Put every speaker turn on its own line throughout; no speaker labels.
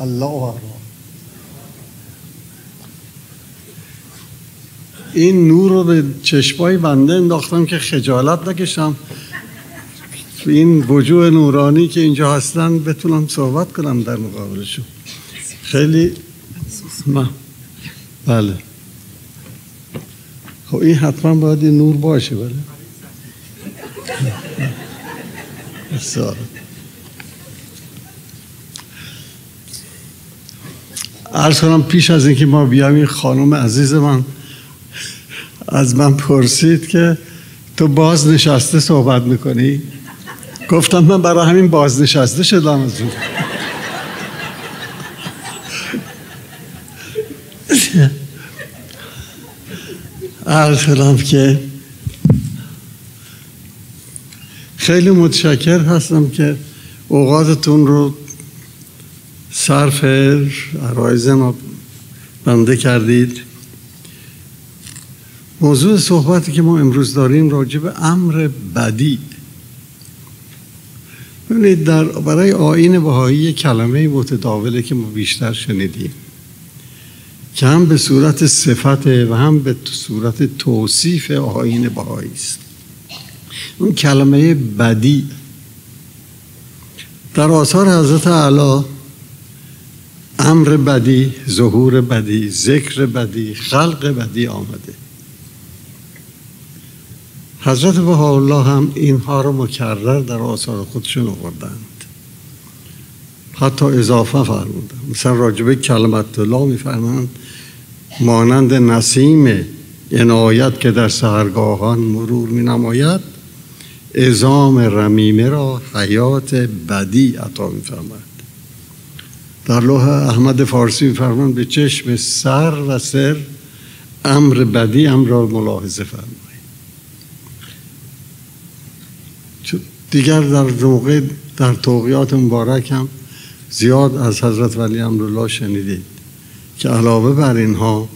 الله اکبر. این نور رو به چشمای بنده انداختم که خجالت نکشم. این وجوه نورانی که اینجا هستن بتونم صحبت کنم در مقابلشون. خیلی ما بله. خب این حتما باید نور باشه بله؟ عرض کنم پیش از اینکه ما بیام این خانم عزیز من از من پرسید که تو باز نشسته صحبت می‌کنی؟ گفتم من برای همین بازنشسته شدم از اون. عرض کنم که خیلی متشکر هستم که اوقاتتون رو صرف عرایز ما بنده کردید. موضوع صحبتی که ما امروز داریم راجع به امر بدی. ببینید در برای آین بهایی کلمه متداوله که ما بیشتر شنیدیم. که هم به صورت صفت و هم به صورت توصیف آین بهایی است. اون کلمه بدی. در آثار حضرت علا امر بدی ظهور بدی ذکر بدی خلق بدی آمده. حضرت الله هم اینها رو مکرر در آثار خودشون آوردند. حتی اضافه فرمودند. مثلا راجبه کلمت الله میفرمند مانند نسیم عنایت که در سهرگاهان مرور می نماید ازام رمیمه را حیات بدی عطا می در لوح احمد فارسی می به چشم سر و سر امر بدی امر را ملاحظه فرمایید. دیگر در موقع در توقیات مبارک هم زیاد از حضرت ولی امرالله شنیدید که علاوه بر اینها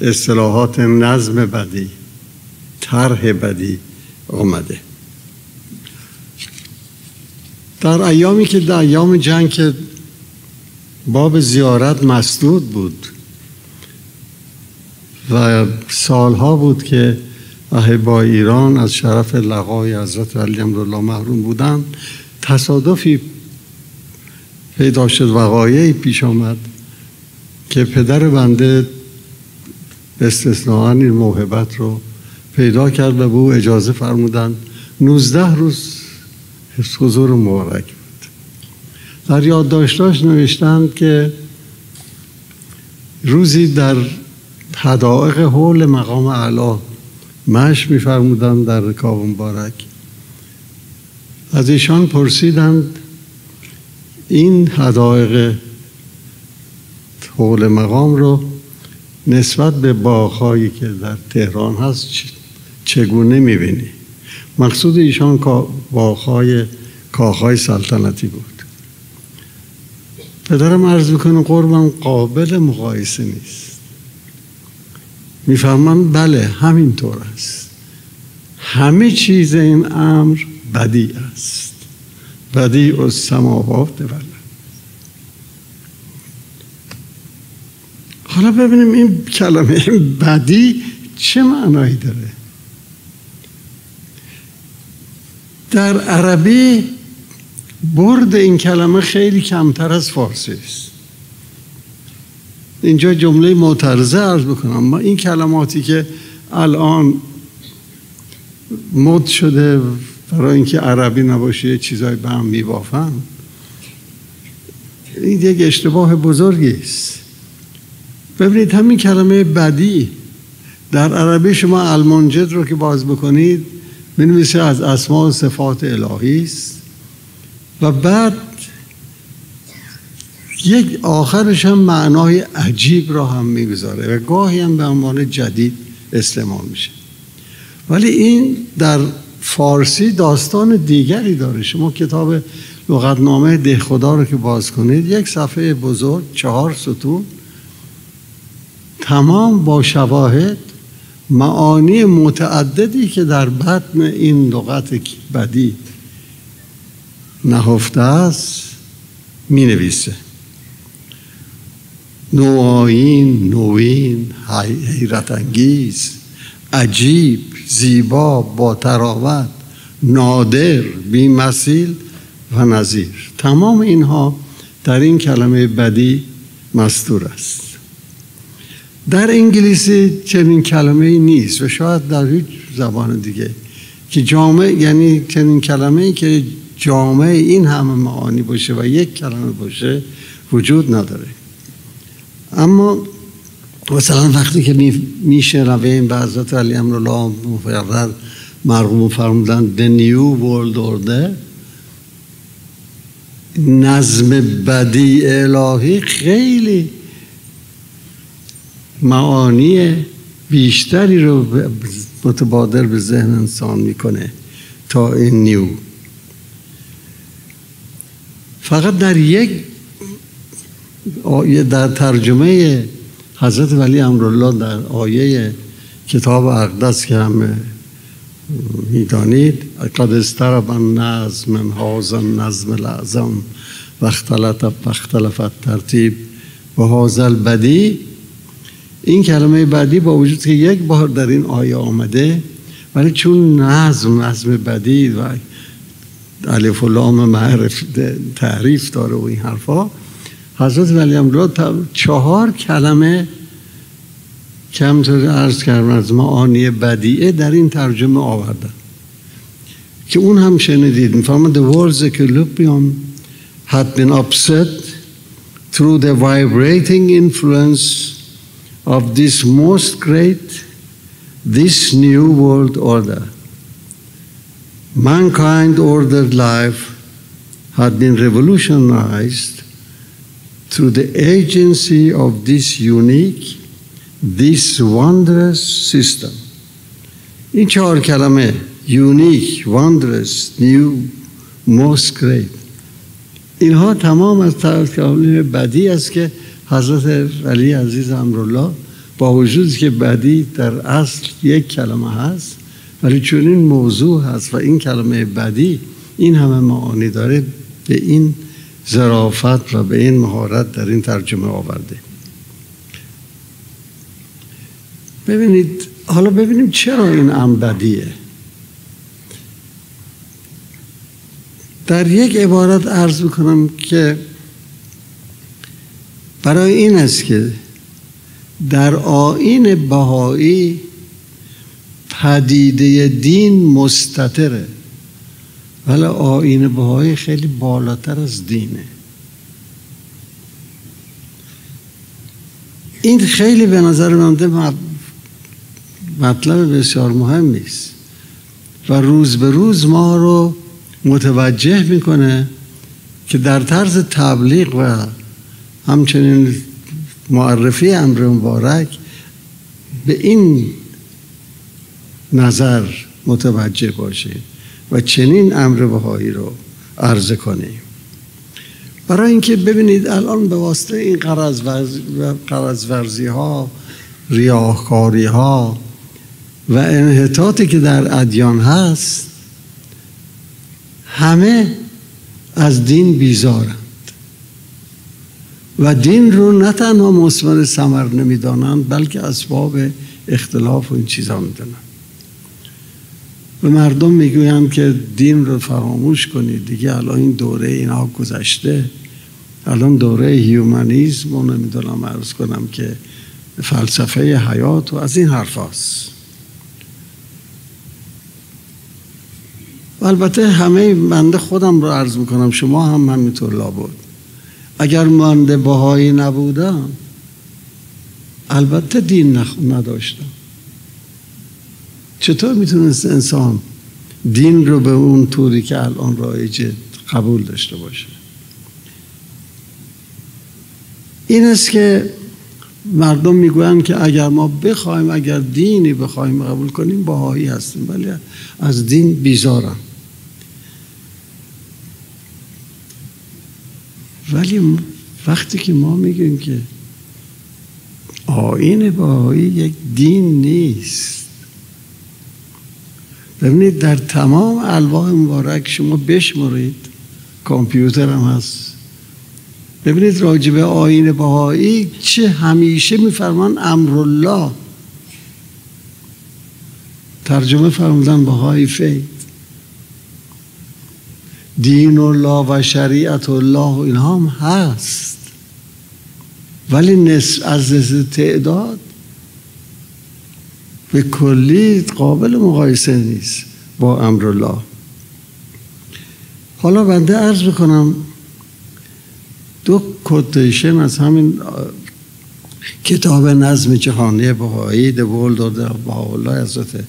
اصطلاحات نظم بدی طرح بدی آمده. در ایامی که در ایام جنگ که باب زیارت مسدود بود و سالها بود که با ایران از شرف لقای حضرت علی الله محروم بودند. تصادفی پیدا شد وقایعی پیش آمد که پدر بنده به استثناء این موهبت رو پیدا کرد و به او اجازه فرمودند. 19 روز حضور مبارک. در یادداشتاش نوشتند که روزی در حدائق حول مقام اعلی مش میفرمودند در رکاب مبارک. از ایشان پرسیدند این حدائق حول مقام رو نسبت به باغهایی که در تهران هست چگونه می‌بینی؟ مقصود ایشان باغهای کاخهای سلطنتی بود. پدرم عرض می‌کنه قربم قابل مقایسه نیست. می‌فهمم بله همینطور است. همه چیز این امر بدی است. بدی از سماوات و حالا ببینیم این کلمه بدی چه معنایی داره؟ در عربی برد این کلمه خیلی کمتر از فارسی است. اینجا جمله معترضه عرض بکنم. ما این کلماتی که الان مد شده برای اینکه عربی نباشه چیزای به هم میبافن این یک اشتباه بزرگی است. ببینید همین کلمه بدی. در عربی شما المنجد رو که باز بکنید بنویسه از اسماء و صفات الهی است. و بعد یک آخرش هم معنای عجیب را هم می‌گذاره و گاهی هم به عنوان جدید استعمال میشه. ولی این در فارسی داستان دیگری داره. شما کتاب لغتنامه ده خدا رو که باز کنید یک صفحه بزرگ چهار ستون تمام با شواهد معانی متعددی که در بطن این لغت بدی نهفته است می نویسه نوآیین نوین حیرت انگیز عجیب زیبا با تراوت نادر بی مسیل و نظیر تمام اینها در این کلمه بدی مستور است. در انگلیسی چنین کلمه ای نیست و شاید در هیچ زبان دیگه که جامعه یعنی چنین کلمه ای که جامعه این همه معانی باشه و یک کلمه باشه وجود نداره. اما مثلا وقتی که میشنویم به حضرت علی امرالله مفرد مرغوم فرمودن The New World Order نظم بدی الهی خیلی معانی بیشتری رو متبادر به ذهن انسان می‌کنه تا این نیو فقط در یک آیه در ترجمه حضرت ولی امرالله در آیه کتاب اقدس که همه می‌دانید قد استرب النظم من هذا النظم الاعظم و اختلفت ترتیب و هذا البدی. این کلمه بعدی با وجود که یک بار در این آیه آمده ولی چون نظم نظم بدی و الف و لام معرف تعریف داره و این حرفا. حضرت ولی امرالله چهار کلمه که همطور ارز کردم از معانی بدیعه در این ترجمه آوردن. که اون هم شنیدید می‌فهمد the world's equilibrium had been upset through the vibrating influence of this most great this new world order. Mankind ordered life had been revolutionized through the agency of this unique this wondrous system این چهار کلمه unique wondrous new most great اینها تمام از کلمه بدی است که حضرت علی عزیز امرالله با وجود که بدی در اصل یک کلمه هست ولی چون این موضوع هست و این کلمه بدی این همه معانی داره به این ظرافت و به این مهارت در این ترجمه آورده. ببینید حالا ببینیم چرا این امر بدیه. در یک عبارت عرض می‌کنم که برای این است که در آین بهایی پدیده دین مستطره. ولی آین بهایی خیلی بالاتر از دینه. این خیلی به نظر من مطلب بسیار مهمی است و روز به روز ما رو متوجه می‌کنه که در طرز تبلیغ و همچنین معرفی امر مبارک به این نظر متوجه باشه و چنین امر بهایی رو عرضه کنیم. برای اینکه ببینید الان به واسطه این قرض ورزی ها ریاهکاری ها و انحطاطی که در ادیان هست همه از دین بیزارند. و دین رو نه تنها مصمر سمر نمی‌دانند بلکه اسباب اختلاف و این چیزا می‌دانند. و مردم می‌گویند که دین رو فراموش کنید. دیگه الان این دوره اینا گذشته. الان دوره هیومانیزم و نمی‌دونم ارز کنم که فلسفه حیات و از این حرف هست. و البته همه بنده خودم رو عرض می‌کنم شما هم همینطور لابد. اگر منده باهایی نبودم البته دین نداشتم. چطور می‌تونست انسان دین رو به اون طوری که الان رایجه قبول داشته باشه؟ این است که مردم می‌گویند که اگر ما بخوایم اگر دینی بخوایم قبول کنیم باهایی هستیم ولی از دین بیزارم ولی وقتی که ما میگیم که آین باهایی یک دین نیست ببینید در تمام الواح مبارک شما بشمارید کامپیوتر هم هست. ببینید راجب آین بهایی چه همیشه میفرمان امرالله. ترجمه فرمودن بهایی فید. دین الله و شریعت الله و اینها هم هست. ولی نصف از تعداد به کلی قابل مقایسه نیست با امرالله. حالا بنده عرض بکنم دو کوتیشن از همین کتاب نظم جهانی بهایی دول داده با الله حضرت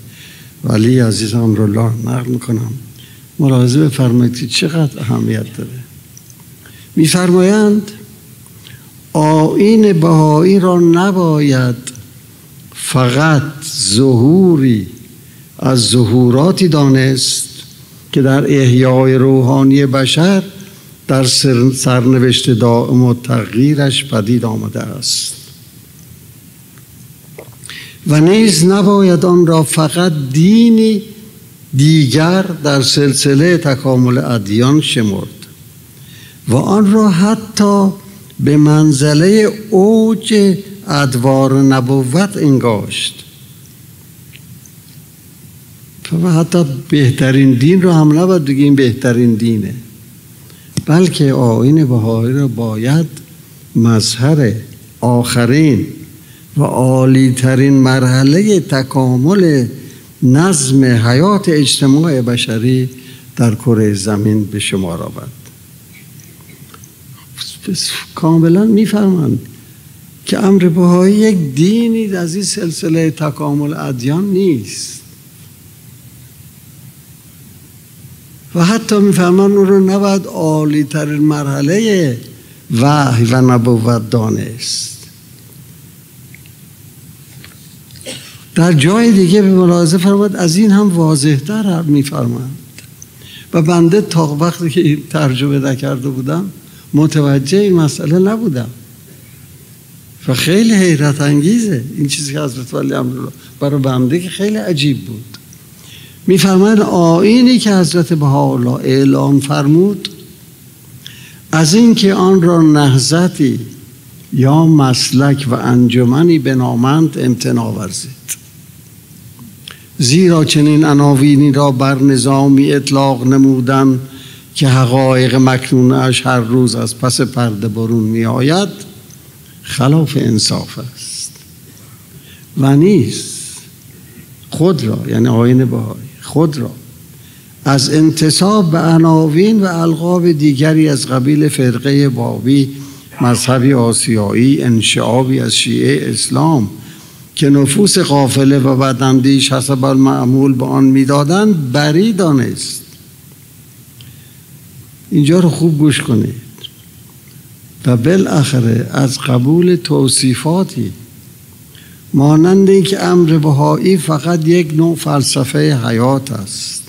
ولی عزیز امرالله نقل می‌کنم. ملاحظه بفرمایید که چقدر اهمیت داره. میفرمایند آین بهایی را نباید فقط ظهوری از ظهوراتی دانست که در احیای روحانی بشر در سرنوشت دائم و تغییرش پدید آمده است. و نیز نباید آن را فقط دینی دیگر در سلسله تکامل ادیان شمرد و آن را حتی به منزله اوج ادوار نبوت انگاشت. و حتی بهترین دین رو هم نباید بگیم بهترین دینه. بلکه آین بهایی را باید مظهر آخرین و عالیترین مرحله تکامل نظم حیات اجتماع بشری در کره زمین به شمار آورد. کاملا می‌فهمند که امر بهایی یک دینی از این سلسله تکامل ادیان نیست. و حتی می‌فهمن اون رو نباید عالی ترین مرحله وحی و نبوت دانست. در جای دیگه به ملاحظه فرماد از این هم واضح تر میفرمند و بنده تا وقتی که ترجمه نکرده بودم متوجه این مسئله نبودم. و خیلی حیرت انگیزه این چیزی که حضرت ولی امرالله برای بنده که خیلی عجیب بود. میفرماید آینی که حضرت بهاءالله اعلام فرمود از اینکه آن را نهزتی یا مسلک و انجمنی بنامند امتنا ورزید. زیرا چنین عناوینی را بر نظامی اطلاق نمودن که حقایق مکنونش هر روز از پس پرده برون می آید خلاف انصاف است و نیست خود را یعنی آین بهایی خود را از انتصاب به عناوین و القاب دیگری از قبیل فرقه بابی مذهبی آسیایی انشعابی از شیعه اسلام که نفوس قافله و بدندیش حسب المعمول به آن می‌دادند بری دانست. اینجا رو خوب گوش کنید. و بالاخره از قبول توصیفاتی مانند اینکه امر بهایی فقط یک نوع فلسفه حیات است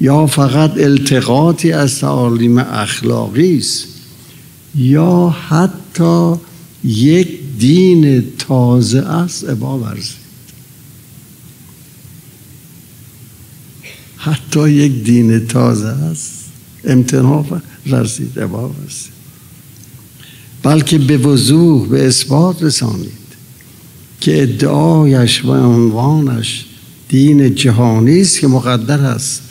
یا فقط التقاطی از تعالیم اخلاقی است یا حتی یک دین تازه است ابا ورزید حتی یک دین تازه است. امتناع ورزید ابا ورزید بلکه به وضوح به اثبات رسانید که ادعایش و عنوانش دین جهانی است که مقدر است.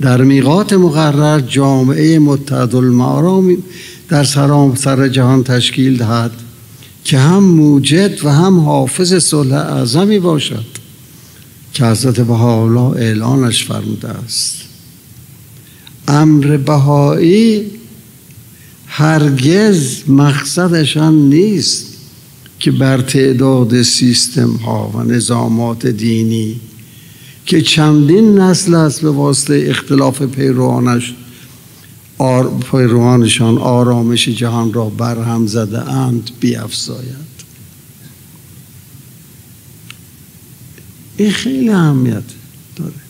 در میقات مقرر جامعه متحد المعارا در سرام سر جهان تشکیل دهد که هم موجد و هم حافظ صلح اعظمی باشد که حضرت بهاءالله اعلانش فرموده است. امر بهایی هرگز مقصدشان نیست که بر تعداد سیستم ها و نظامات دینی که چندین نسل است به واسطه اختلاف پیروانش آر پیروانشان آرامش جهان را برهم زده اند بیافزاید این خیلی اهمیت داره.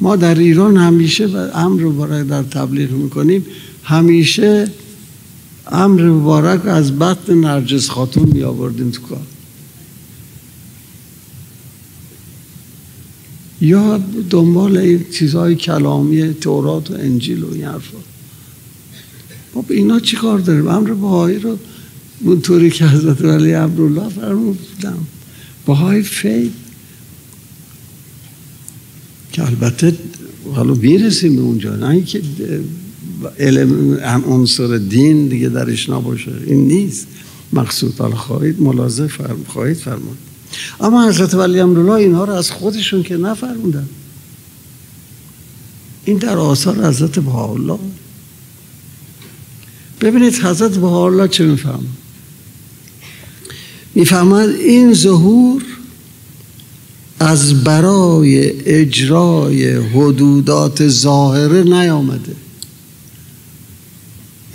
ما در ایران همیشه امر رو در تبلیغ می‌کنیم همیشه امر مبارک از بطن نرجس خاتون می آوردیم تو کار. یا دنبال این چیزهای کلامی تورات و انجیل و این حرفا. ما اینا چی کار داریم؟ امر بهایی رو اونطوری که حضرت ولی عبدالله فرمودن. بهای فید که البته حالا بیرسیم به اونجا. نه اینکه علم عنصر دین دیگه درش نباشه. این نیست. مقصود حالا خواهید ملاحظه فرم خواهید فرمود. اما حضرت ولی امرالله اینها رو از خودشون که نفرموندن این در آثار حضرت بهاءالله. ببینید حضرت بهاءالله چه می‌فهمد؟ می‌فهمد این ظهور از برای اجرای حدودات ظاهره نیامده.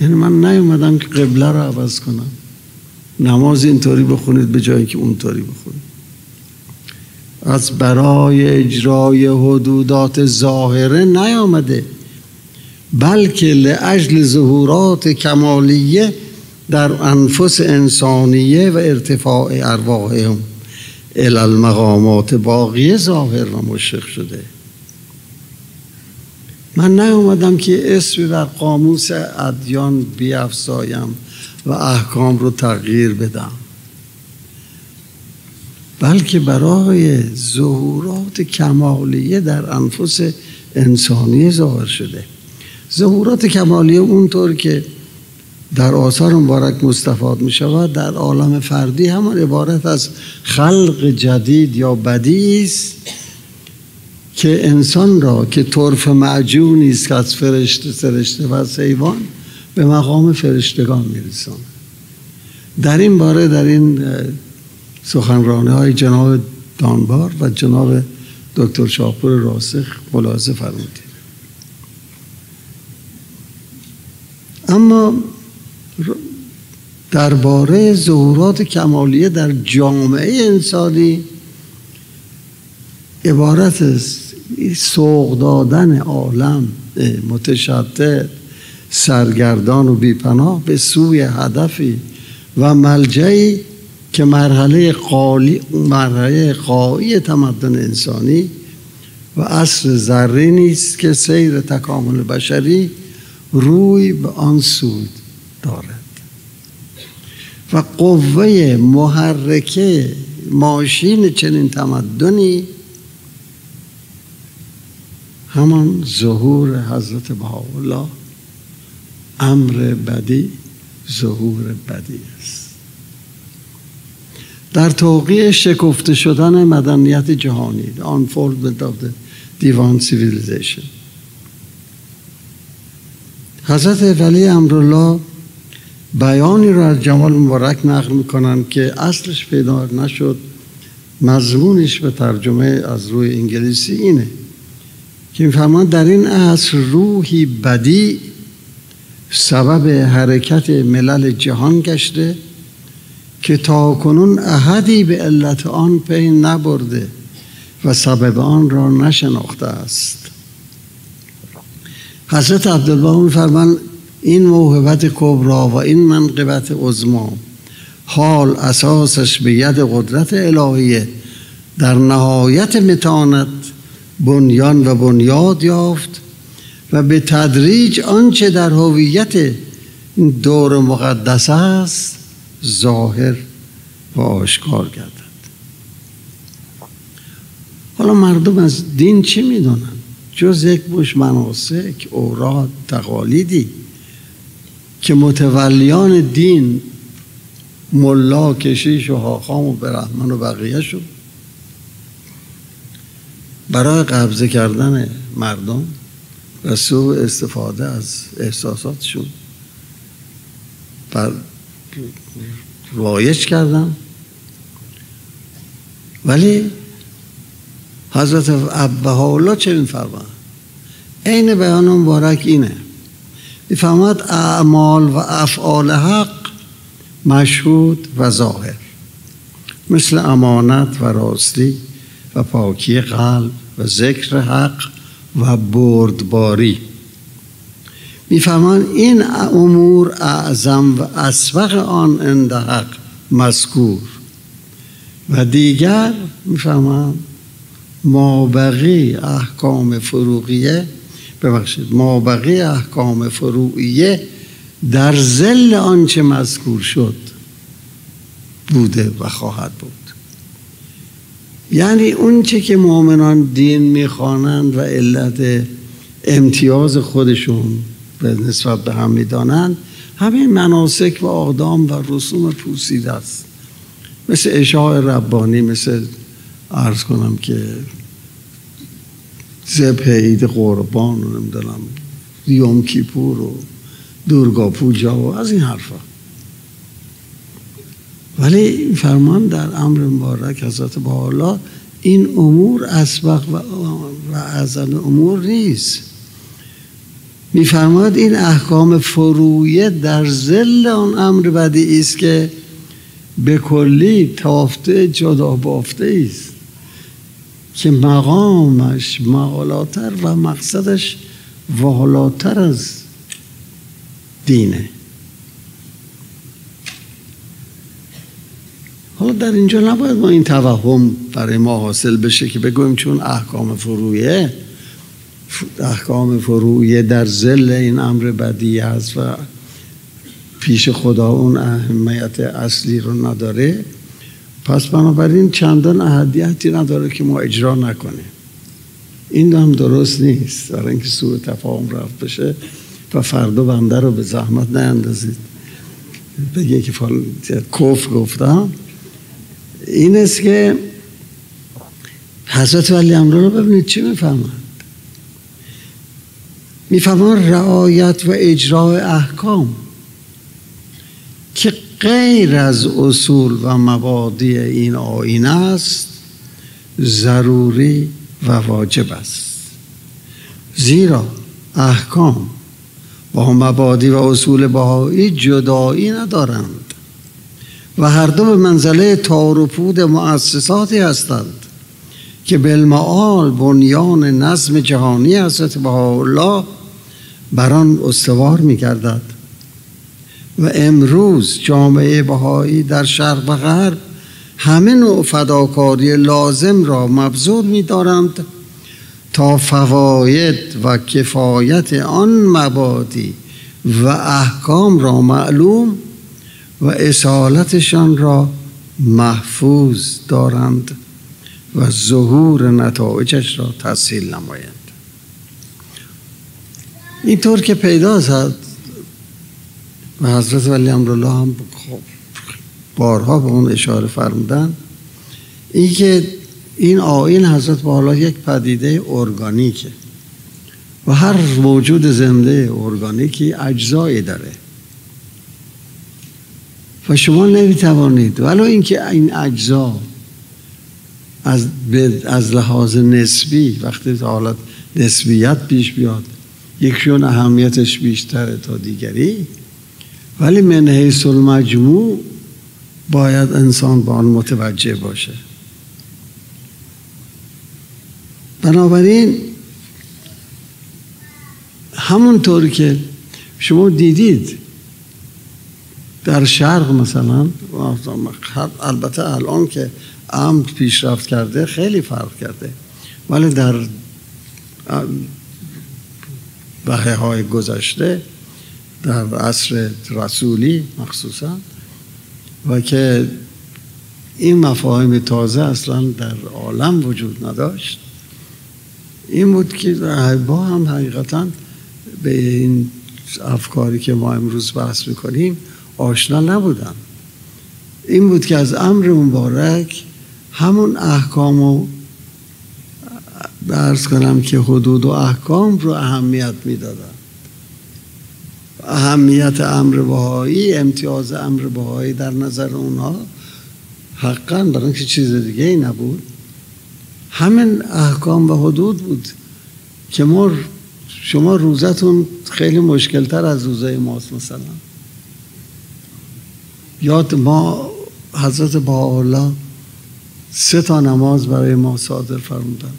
یعنی من نیومدم که قبله رو عوض کنم. نماز اینطوری بخونید به جایی که اونطوری بخونید. از برای اجرای حدودات ظاهره نیامده. بلکه لعجل ظهورات کمالیه در انفس انسانیه و ارتفاع ارواحهم. المقامات باقیه ظاهر و مشرق شده. من نیومدم که اسمی در قاموس ادیان بیافزایم و احکام رو تغییر بدم. بلکه برای ظهورات کمالیه در انفس انسانی ظاهر شده. ظهورات کمالیه اونطور که در آثار مبارک مستفاد می شود در عالم فردی همان عبارت از خلق جدید یا بدی است که انسان را که طرف معجونی است که از فرشته فرشته و سیوان به مقام فرشتگان میرسان در این باره در این سخنرانه های جناب دانبار و جناب دکتر شاپور راسخ ملاحظه فرمودید. اما درباره ظهورات کمالیه در جامعه انسانی عبارت سوق دادن عالم متشدد سرگردان و بیپناه به سوی هدفی و ملجعی که مرحله قالی مرحله قایی تمدن انسانی و اصل ذره نیست که سیر تکامل بشری روی به آن سود دارد و قوه محرکه ماشین چنین تمدنی همان ظهور حضرت بهاءالله امر بدی ظهور بدی است. در توقیع شکفته شدن مدنیت جهانی unfoldment of the divine civilization. حضرت ولی امرالله بیانی را از جمال مبارک نقل می‌کنن که اصلش پیدا نشد. مضمونش به ترجمه از روی انگلیسی اینه که میفرمان در این عصر روحی بدی سبب حرکت ملل جهان گشته که تا کنون احدی به علت آن پی نبرده و سبب آن را نشناخته است. حضرت عبدالله میفرمان این موهبت کبرا و این منقبت عظما حال اساسش به ید قدرت الهیه در نهایت متانت بنیان و بنیاد یافت و به تدریج آنچه در هویت دور مقدس است ظاهر و آشکار گردد. حالا مردم از دین چی می‌دونن؟ جز یک بوش مناسک اوراد تقالیدی که متولیان دین ملا کشیش و حاخام و برحمن و بقیه شد. برای قبضه کردن مردم و سو استفاده از احساساتشون بر رایج کردم. ولی حضرت الله چه میفرماند عین بیان مبارک اینه. می‌فهمد اعمال و افعال حق مشهود و ظاهر مثل امانت و راستی و پاکی قلب و ذکر حق و بردباری. میفهمان این امور اعظم و اسبق آن اند حق مذکور. و دیگر می‌فهمم مابقی احکام فروغیه ببخشید. مابقی احکام فروعیه در زل آنچه مذکور شد بوده و خواهد بود. یعنی اون چه که مؤمنان دین می‌خوانند و علت امتیاز خودشون به نسبت به هم می‌دانند همین مناسک و آدام و رسوم پوسیده است. مثل اشاع ربانی مثل عرض کنم که زبه عید قربان و نمی‌دونم یوم کیپور و دورگا پوجا و از این حرفا. ولی فرمان در امر مبارک حضرت با این امور اسبق و, و ازل امور نیست. میفرماد این احکام فرویه در زل آن امر بدی است که به کلی تافته جدا بافته است. که مقامش معالاتر و مقصدش والاتر از دینه. حالا در اینجا نباید ما این توهم برای ما حاصل بشه که بگویم چون احکام فرویه احکام فرویه در زل این امر بدی است و پیش خدا اون اهمیت اصلی رو نداره. پس بنابراین چندان اهدیتی نداره که ما اجرا نکنیم. این هم درست نیست. برای اینکه سوء تفاهم رفت بشه و فردا بنده رو به زحمت نیندازید. بگه که فال کف گفتم این است که حضرت ولی امرو رو ببینید چی می‌فهمند می‌فهمند رعایت و اجرای احکام. غیر از اصول و مبادی این آین است ضروری و واجب است. زیرا احکام با مبادی و اصول بهایی جدایی ندارند و هر دو به منزله تار و پود مؤسساتی هستند که بالمعال بنیان نظم جهانی حضرت بهاءالله بر آن استوار می گردد و امروز جامعه بهایی در شرق و غرب همه نوع فداکاری لازم را مبذول می دارند تا فواید و کفایت آن مبادی و احکام را معلوم و اصالتشان را محفوظ دارند و ظهور نتایجش را تحصیل نمایند. اینطور که پیدا و حضرت ولی امرالله هم خب بارها به اون اشاره فرمودن. این که این آین حضرت بالا یک پدیده ارگانیکه و هر موجود زنده ارگانیکی اجزایی داره. و شما نمی‌توانید ولو اینکه این اجزا از, از لحاظ نسبی وقتی حالت نسبیت پیش بیاد یکشون اهمیتش بیشتره تا دیگری ولی من حیث المجموع باید انسان با آن متوجه باشه. بنابراین همونطور که شما دیدید در شرق مثلا البته الان که امر پیشرفت کرده خیلی فرق کرده ولی در وحه های گذشته در عصر رسولی مخصوصا و که این مفاهیم تازه اصلا در عالم وجود نداشت. این بود که با هم حقیقتا به این افکاری که ما امروز بحث می‌کنیم آشنا نبودن. این بود که از امر مبارک همون احکام و درس کنم که حدود و احکام رو اهمیت می‌دادن. اهمیت امر بهایی امتیاز امر بهایی در نظر اونها حقا برای اینکه چیز دیگه ای نبود. همین احکام و حدود بود که ما شما روزتون خیلی مشکلتر از روزای ماست مثلا. یاد ما حضرت با سه تا نماز برای ما صادر فرمودن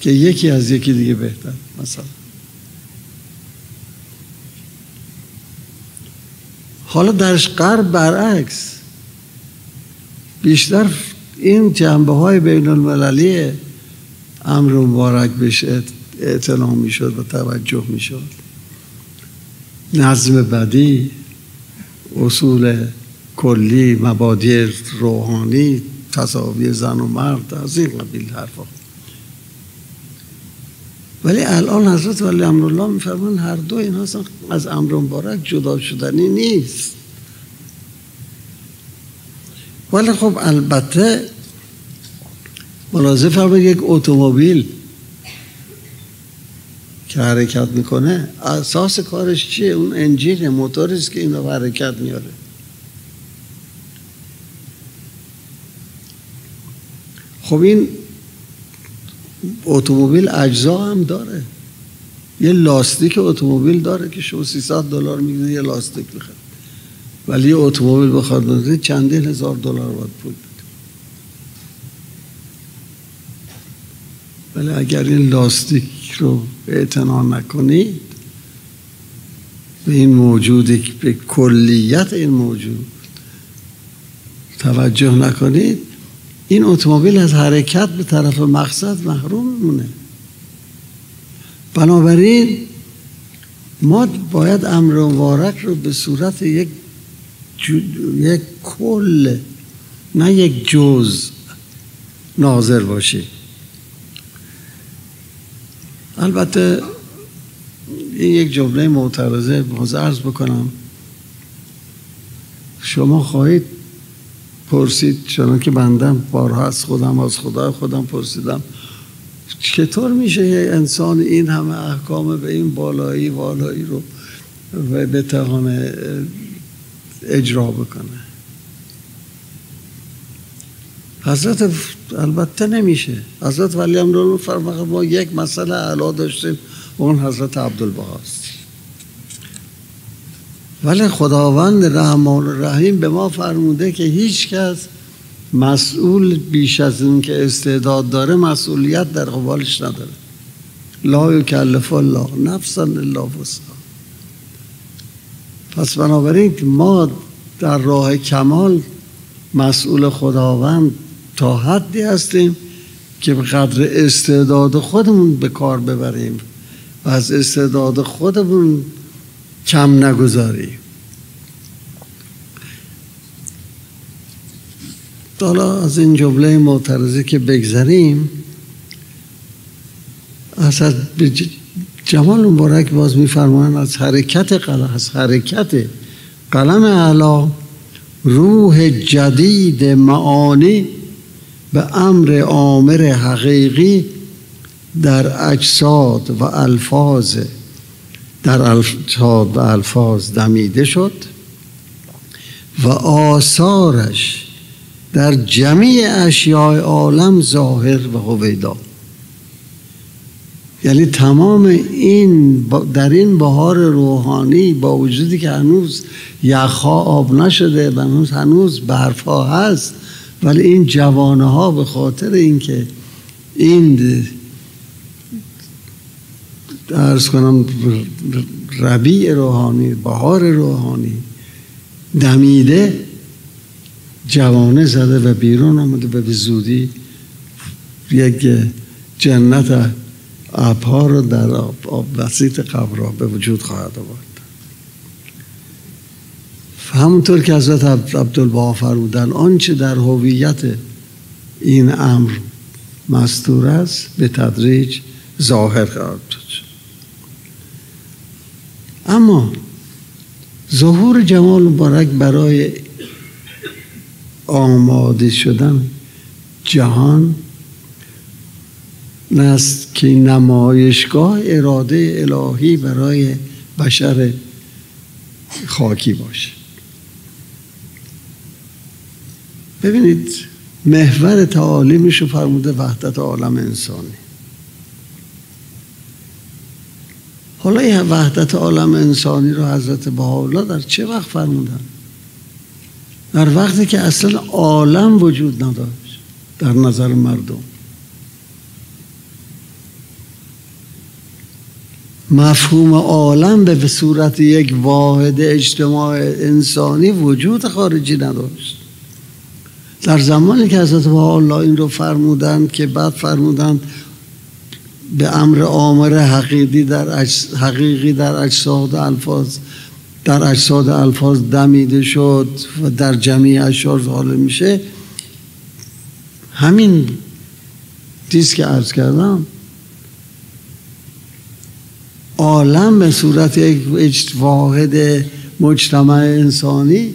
که یکی از یکی دیگه بهتر مثلا. حالا در غرب برعکس. بیشتر این جنبه های بین المللی امر مبارک بشه اعتنا می شد و توجه می شد نظم بدی اصول کلی مبادی روحانی تصاوی زن و مرد از این قبیل حرفا. ولی الان حضرت ولی امرالله میفرمان هر دو این از امر مبارک جدا شدنی نیست. ولی خب البته ملاحظه فرمایید یک اتومبیل که حرکت می‌کنه اساس کارش چیه؟ اون انجین موتوری است که اینو حرکت میاره خب این اتومبیل اجزا هم داره. یه لاستیک اتومبیل داره که شما 300 دلار می‌گیره یه لاستیک می‌خواد ولی یه اتومبیل بخواد بده چندین هزار دلار باید پول بده. ولی اگر این لاستیک رو اعتنا نکنید به این موجودی به کلیت این موجود توجه نکنید این اتومبیل از حرکت به طرف مقصد محروم مونه بنابراین ما باید امر مبارک رو به صورت یک یک کل نه یک جز ناظر باشیم البته این یک جمله معترضه باز عرض بکنم. شما خواهید پرسید چون که بندم؟ بارها از خودم از خدا خودم پرسیدم. چطور میشه یه انسان این همه احکام به این بالایی والایی رو و بتوانه اجرا بکنه؟ حضرت البته نمیشه. حضرت ولی امرالله فرماقه ما یک مسئله علا داشتیم اون حضرت عبدالبهاست ولی خداوند رحمان رحیم به ما فرموده که هیچ کس مسئول بیش از این که استعداد داره مسئولیت در قبالش نداره. لا یکلف الله نفسا الا وسعها. پس بنابراین ما در راه کمال مسئول خداوند تا حدی هستیم که به قدر استعداد خودمون به کار ببریم و از استعداد خودمون کم نگذاریم حالا از این جمله معترضی که بگذریم از جمال مبارک باز میفرمان از حرکت قلم از حرکت قلم علا روح جدید معانی به امر عامر حقیقی در اجساد و الفاظ در اجساد و الفاظ دمیده شد و آثارش در جمعی اشیاء عالم ظاهر و هویدا. یعنی تمام این در این بهار روحانی با وجودی که هنوز یخها آب نشده و هنوز هنوز برفها هست ولی این جوانه ها به خاطر اینکه این ارز کنم ربیع روحانی بهار روحانی دمیده جوانه زده و بیرون آمده و به زودی یک جنت ابها رو در آب, وسیط قبرها به وجود خواهد آورد. همونطور که حضرت عبدالبها فرمودن آنچه در هویت این امر مستور است به تدریج ظاهر خواهد بود اما ظهور جمال مبارک برای آماده شدن جهان است که نمایشگاه اراده الهی برای بشر خاکی باشه. ببینید محور تعالیمش رو فرموده وحدت عالم انسانی. حالا این وحدت عالم انسانی رو حضرت بهاءالله در چه وقت فرمودن؟ در وقتی که اصلا عالم وجود نداشت در نظر مردم. مفهوم عالم به صورت یک واحد اجتماع انسانی وجود خارجی نداشت. در زمانی که حضرت الله این رو فرمودند که بعد فرمودند به امر آمر حقیقی در حقیقی در اجساد الفاظ در اجساد الفاظ دمیده شد و در جمعی اشعار ظاهر میشه. همین چیز که عرض کردم عالم به صورت یک واحد مجتمع انسانی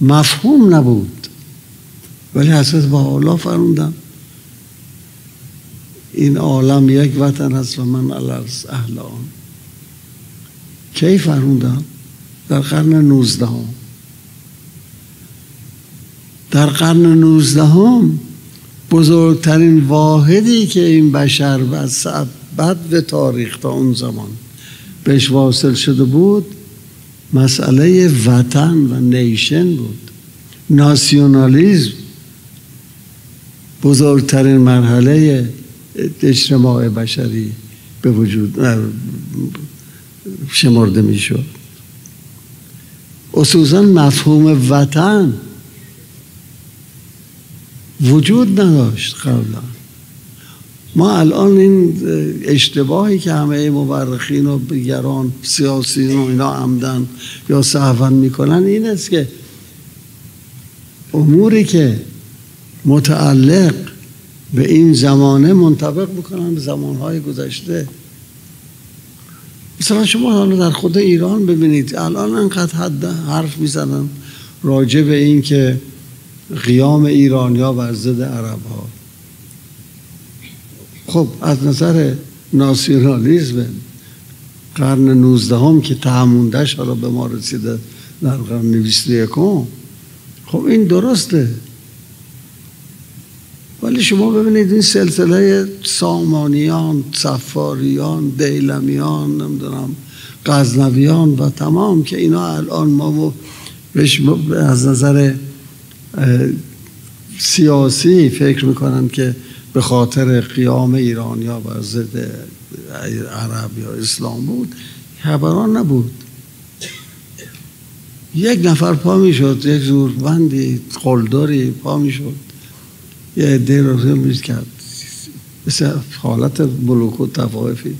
مفهوم نبود. ولی حضرت با الله فرمودن این عالم یک وطن است و من الارز اهل آن. کی فرمودن در قرن نوزدهم. در قرن نوزدهم بزرگترین واحدی که این بشر و بعد به تاریخ تا اون زمان بهش واصل شده بود مسئله وطن و نیشن بود. ناسیونالیزم بزرگترین مرحله اجتماع بشری به وجود شمرده می شد خصوصا مفهوم وطن وجود نداشت قبلا. ما الان این اشتباهی که همه مورخین و دیگران سیاسیین و اینا عمدن یا صحفن می‌کنن این است که اموری که متعلق به این زمانه منطبق می‌کنن به زمانهای گذشته. مثلا شما حالا در خود ایران ببینید الان انقدر حد حرف می‌زنن راجع به این که قیام ایرانیا بر ضد عرب ها خب از نظر ناسیونالیزم قرن نوزدهم که تعموندش حالا به ما رسیده در قرن بیست یکم خب این درسته. ولی شما ببینید این سلسله سامانیان سفاریان دیلمیان نمی‌دونم غزنویان و تمام که اینا الان ما بهش از نظر سیاسی فکر می‌کنن که به خاطر قیام ایرانیا بر ضد عرب یا اسلام بود خبران نبود. یک نفر پا می‌شد یک زوربندی قلدری پا می‌شد. یه عده رو میز کرد مثل حالت بلوک و تفایفی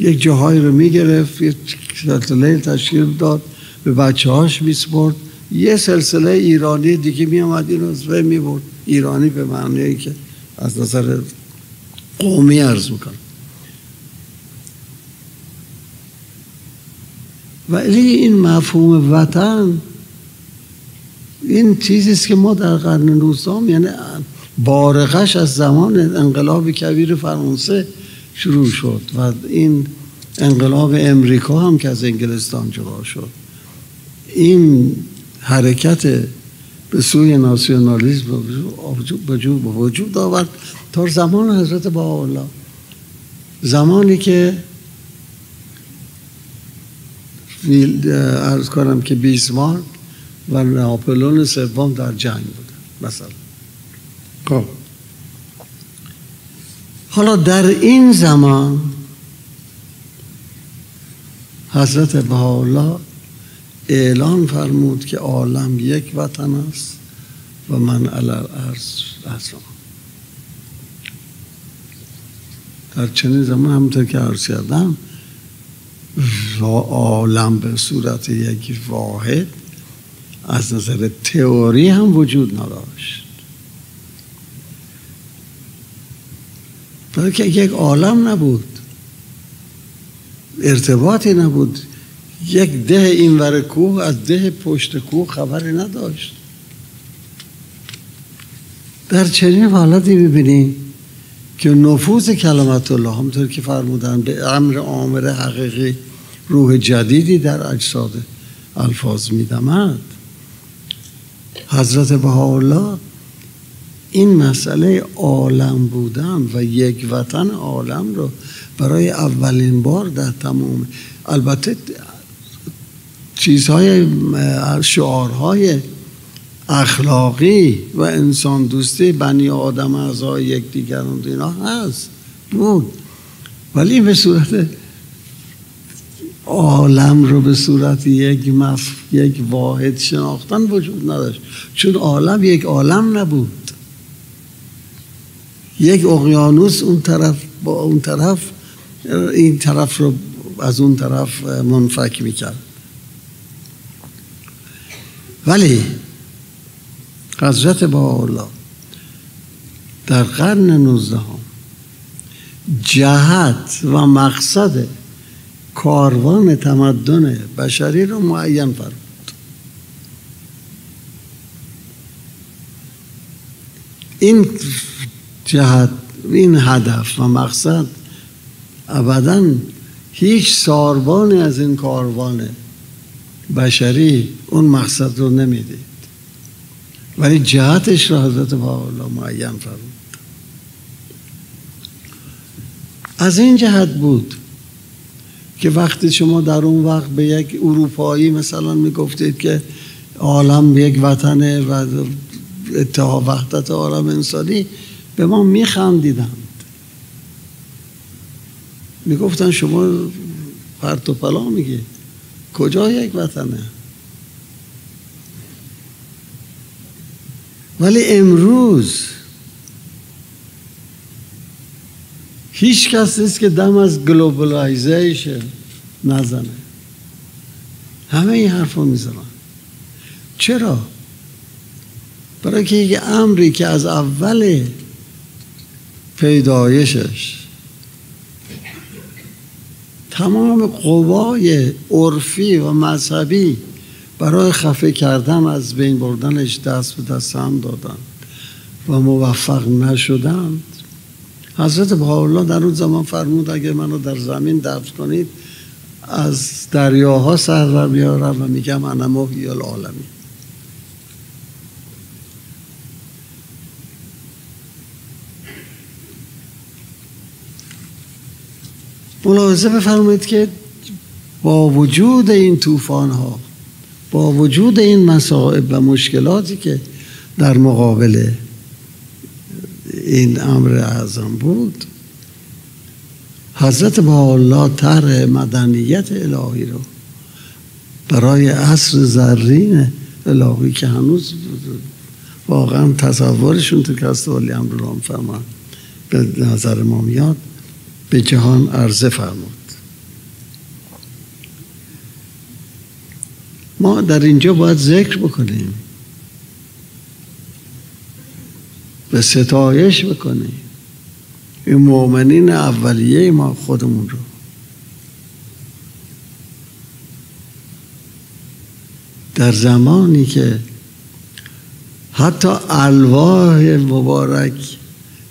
یک جاهایی رو می‌گرفت یک سلسله تشکیل داد به بچه هاش میسپرد. یه سلسله ایرانی دیگه می آمد این رو می برد ایرانی به معنی که از نظر قومی عرض می‌کنم. ولی این مفهوم وطن این چیزیست که ما در قرن نوزدهم یعنی بارقش از زمان انقلاب کبیر فرانسه شروع شد و این انقلاب امریکا هم که از انگلستان جدا شد. این حرکت به سوی ناسیونالیزم به وجود آورد تا زمان حضرت با الله زمانی که ارز کنم که بیسمارک و ناپلون سوم در جنگ بودن مثلا. خب. حالا در این زمان حضرت بهاءالله اعلان فرمود که عالم یک وطن است و من علال ارز در چنین زمان همونطور که عرض کردم عالم به صورت یک واحد از نظر تئوری هم وجود نداشت. که یک عالم نبود. ارتباطی نبود. یک ده اینور کوه از ده پشت کوه خبری نداشت. در چنین حالتی ببینیم که نفوذ کلمت الله همطور که فرمودن به امر آمر حقیقی روح جدیدی در اجساد الفاظ میدمد. حضرت بهاءالله این مسئله عالم بودن و یک وطن عالم رو برای اولین بار در تمام البته چیزهای شعارهای اخلاقی و انسان دوستی بنی آدم اعضای یک دیگران اینا هست بود. ولی به صورت عالم رو به صورت یک مف... یک واحد شناختن وجود نداشت. چون عالم یک عالم نبود. یک اقیانوس اون طرف با اون طرف این طرف رو از اون طرف منفک می‌کرد. ولی حضرت با در قرن نوزدهم جهت و مقصد کاروان تمدن بشری رو معین فرمود. این جهت این هدف و مقصد ابدا هیچ ساربانی از این کاروان بشری اون مقصد رو نمی‌دید. ولی جهتش را حضرت الله معین فرمود. از این جهت بود که وقتی شما در اون وقت به یک اروپایی مثلا می‌گفتید که عالم یک وطنه و اتحاد وحدت عالم انسانی به ما میخندیدند. می‌گفتن شما پرت و پلا میگی. کجا یک وطنه؟ ولی امروز هیچ کس نیست که دم از globalization نزنه. همه این حرف رو می‌زنن. چرا؟ برای که یک امری که از اول پیدایشش. تمام قوای عرفی و مذهبی برای خفه کردن از بین بردنش دست به دست هم دادن و موفق نشدند. حضرت بهاءالله در اون زمان فرمود اگه منو در زمین دفن کنید از دریاها سر بیارم و میگم انا محیی العالمی ملاحظه بفرمایید که با وجود این طوفان ها با وجود این مسائب و مشکلاتی که در مقابل این امر اعظم بود حضرت با الله تر مدنیت الهی رو برای عصر زرین الهی که هنوز واقعا تصورشون تو کست ولی امر رو فرمان به نظر ما میاد به جهان عرضه فرمود. ما در اینجا باید ذکر بکنیم. به ستایش بکنیم. این مؤمنین اولیه ما خودمون رو. در زمانی که حتی الواح مبارک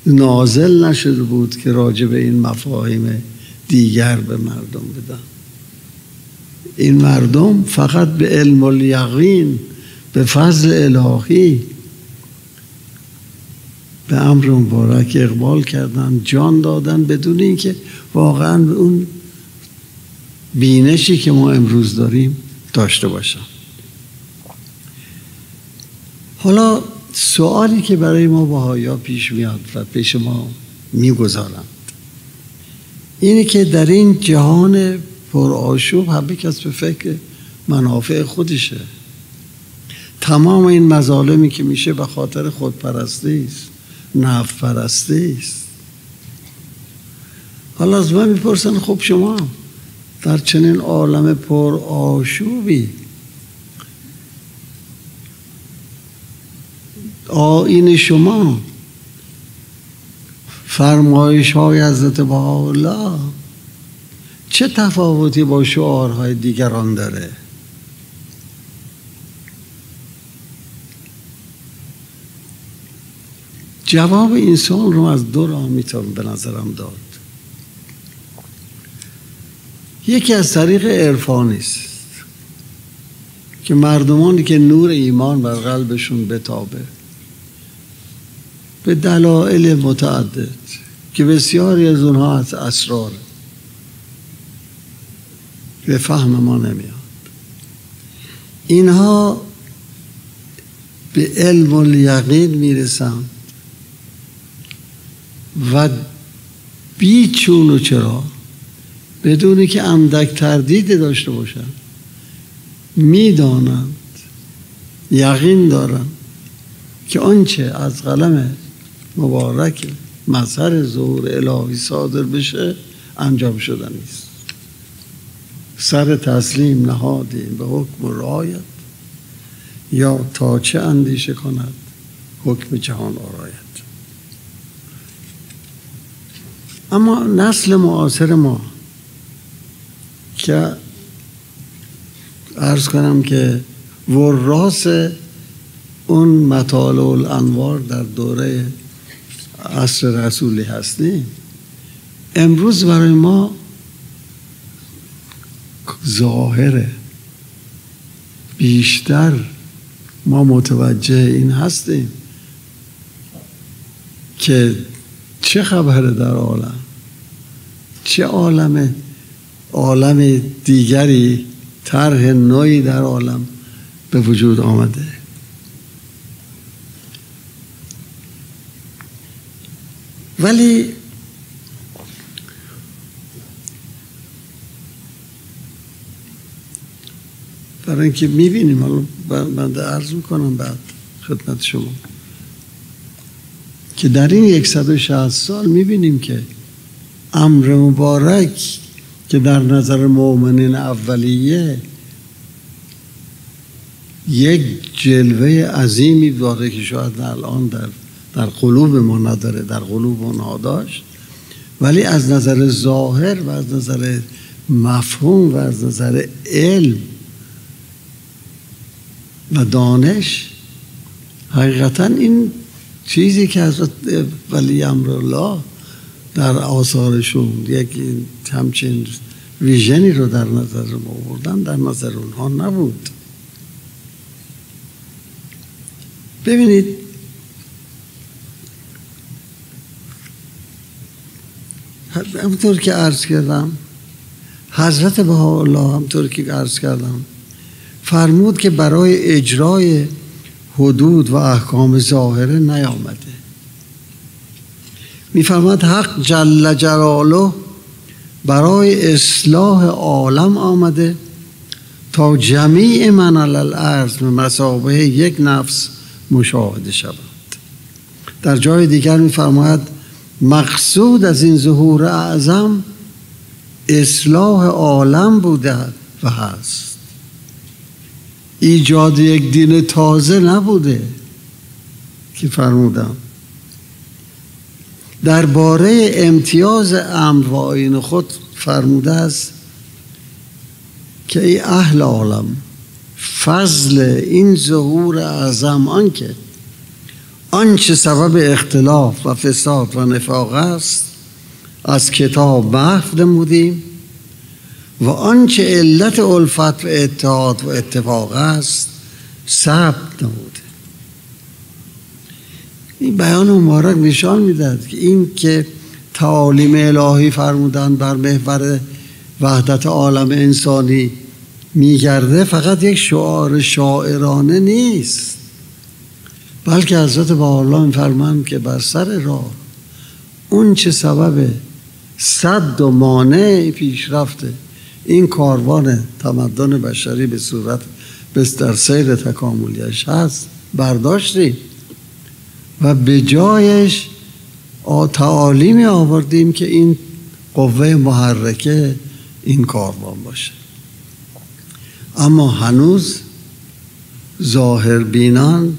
نازل نشده بود که راجع به این مفاهیم دیگر به مردم بدن. این مردم فقط به علم الیقین به فضل الهی به امر مبارک اقبال کردن جان دادن بدون اینکه واقعا به اون بینشی که ما امروز داریم داشته باشن. حالا سوالی که برای ما باهایا پیش میاد و پیش ما می‌گذارند اینه که در این جهان پر آشوب همه کس به فکر منافع خودشه. تمام این مظالمی که میشه به خاطر خودپرستی است نفت پرستی است. حالا از من می‌پرسن خب شما در چنین عالم پر آشوبی آین شما. فرمایش های حضرت الله چه تفاوتی با شعارهای دیگران داره؟ جواب این سوال رو از دو راه می‌تونم به نظرم داد. یکی از طریق عرفانی است که مردمانی که نور ایمان بر قلبشون بتابه. به دلایل متعدد که بسیاری از اونها از اسرار. به فهم ما نمیاد. اینها به علم و یقین می‌رسند و بی چون و چرا بدونی که اندک تردید داشته باشند می‌دانند یقین دارند که آنچه از قلم مبارک مظهر ظهور الهی صادر بشه انجام شدن نیست. سر تسلیم نهادیم به حکم و رعایت یا تا چه اندیشه کند حکم جهان آرایت اما نسل معاصر ما که ارز کنم که وراس اون مطالع الانوار در دوره عصر رسولی هستیم امروز برای ما ظاهره بیشتر ما متوجه این هستیم که چه خبره در عالم؟ چه عالم عالم دیگری طرح نوعی در عالم به وجود آمده؟ ولی برای اینکه می‌بینیم حالا من عرض می‌کنم بعد خدمت شما. که در این 160 سال می‌بینیم که امر مبارک که در نظر مؤمنین اولیه یک جلوه عظیمی داره که شاید الان در در قلوب ما نداره در قلوب اونها داشت ولی از نظر ظاهر و از نظر مفهوم و از نظر علم و دانش حقیقتا این چیزی که حضرت ولی امرالله در آثارشون یک همچین ویژنی رو در نظر ما بردن در نظر اونها نبود. ببینید همطور که عرض کردم حضرت الله همطور که عرض کردم فرمود که برای اجرای حدود و احکام ظاهره نیامده. میفرماد حق جل جلاله برای اصلاح عالم آمده تا جمیع من الارض به مسابه یک نفس مشاهده شود. در جای دیگر میفرماید مقصود از این ظهور اعظم اصلاح عالم بوده و هست. ایجاد یک دین تازه نبوده که فرمودم. درباره امتیاز امر و آین خود فرموده است که ای اهل عالم فضل این ظهور اعظم آنکه آنچه سبب اختلاف و فساد و نفاق است از کتاب محو نمودیم و آنچه علت الفت و اتحاد و اتفاق است ثبت نموده. این بیان مبارک نشان می‌دهد که این که تعالیم الهی فرمودن بر محور وحدت عالم انسانی میگرده فقط یک شعار شاعرانه نیست. بلکه حضرت با الله میفرمند که بر سر راه اون چه سبب صد و مانع پیشرفته این کاروان تمدن بشری به صورت بس در سیر تکاملیش هست برداشتیم و به جایش تعالیمی آوردیم که این قوه محرکه این کاروان باشه. اما هنوز ظاهر بینان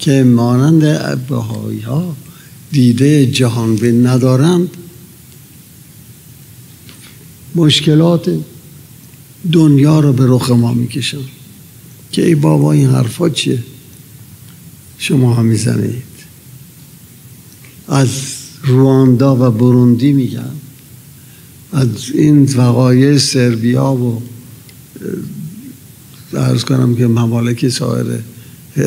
که مانند بهایی ها دیده جهان بین ندارند مشکلات دنیا رو به رخ ما می‌کشن که ای بابا این حرفا چیه؟ شما هم می‌زنید. از رواندا و بروندی میگن از این وقایع سربیا و ارز کنم که ممالک سایر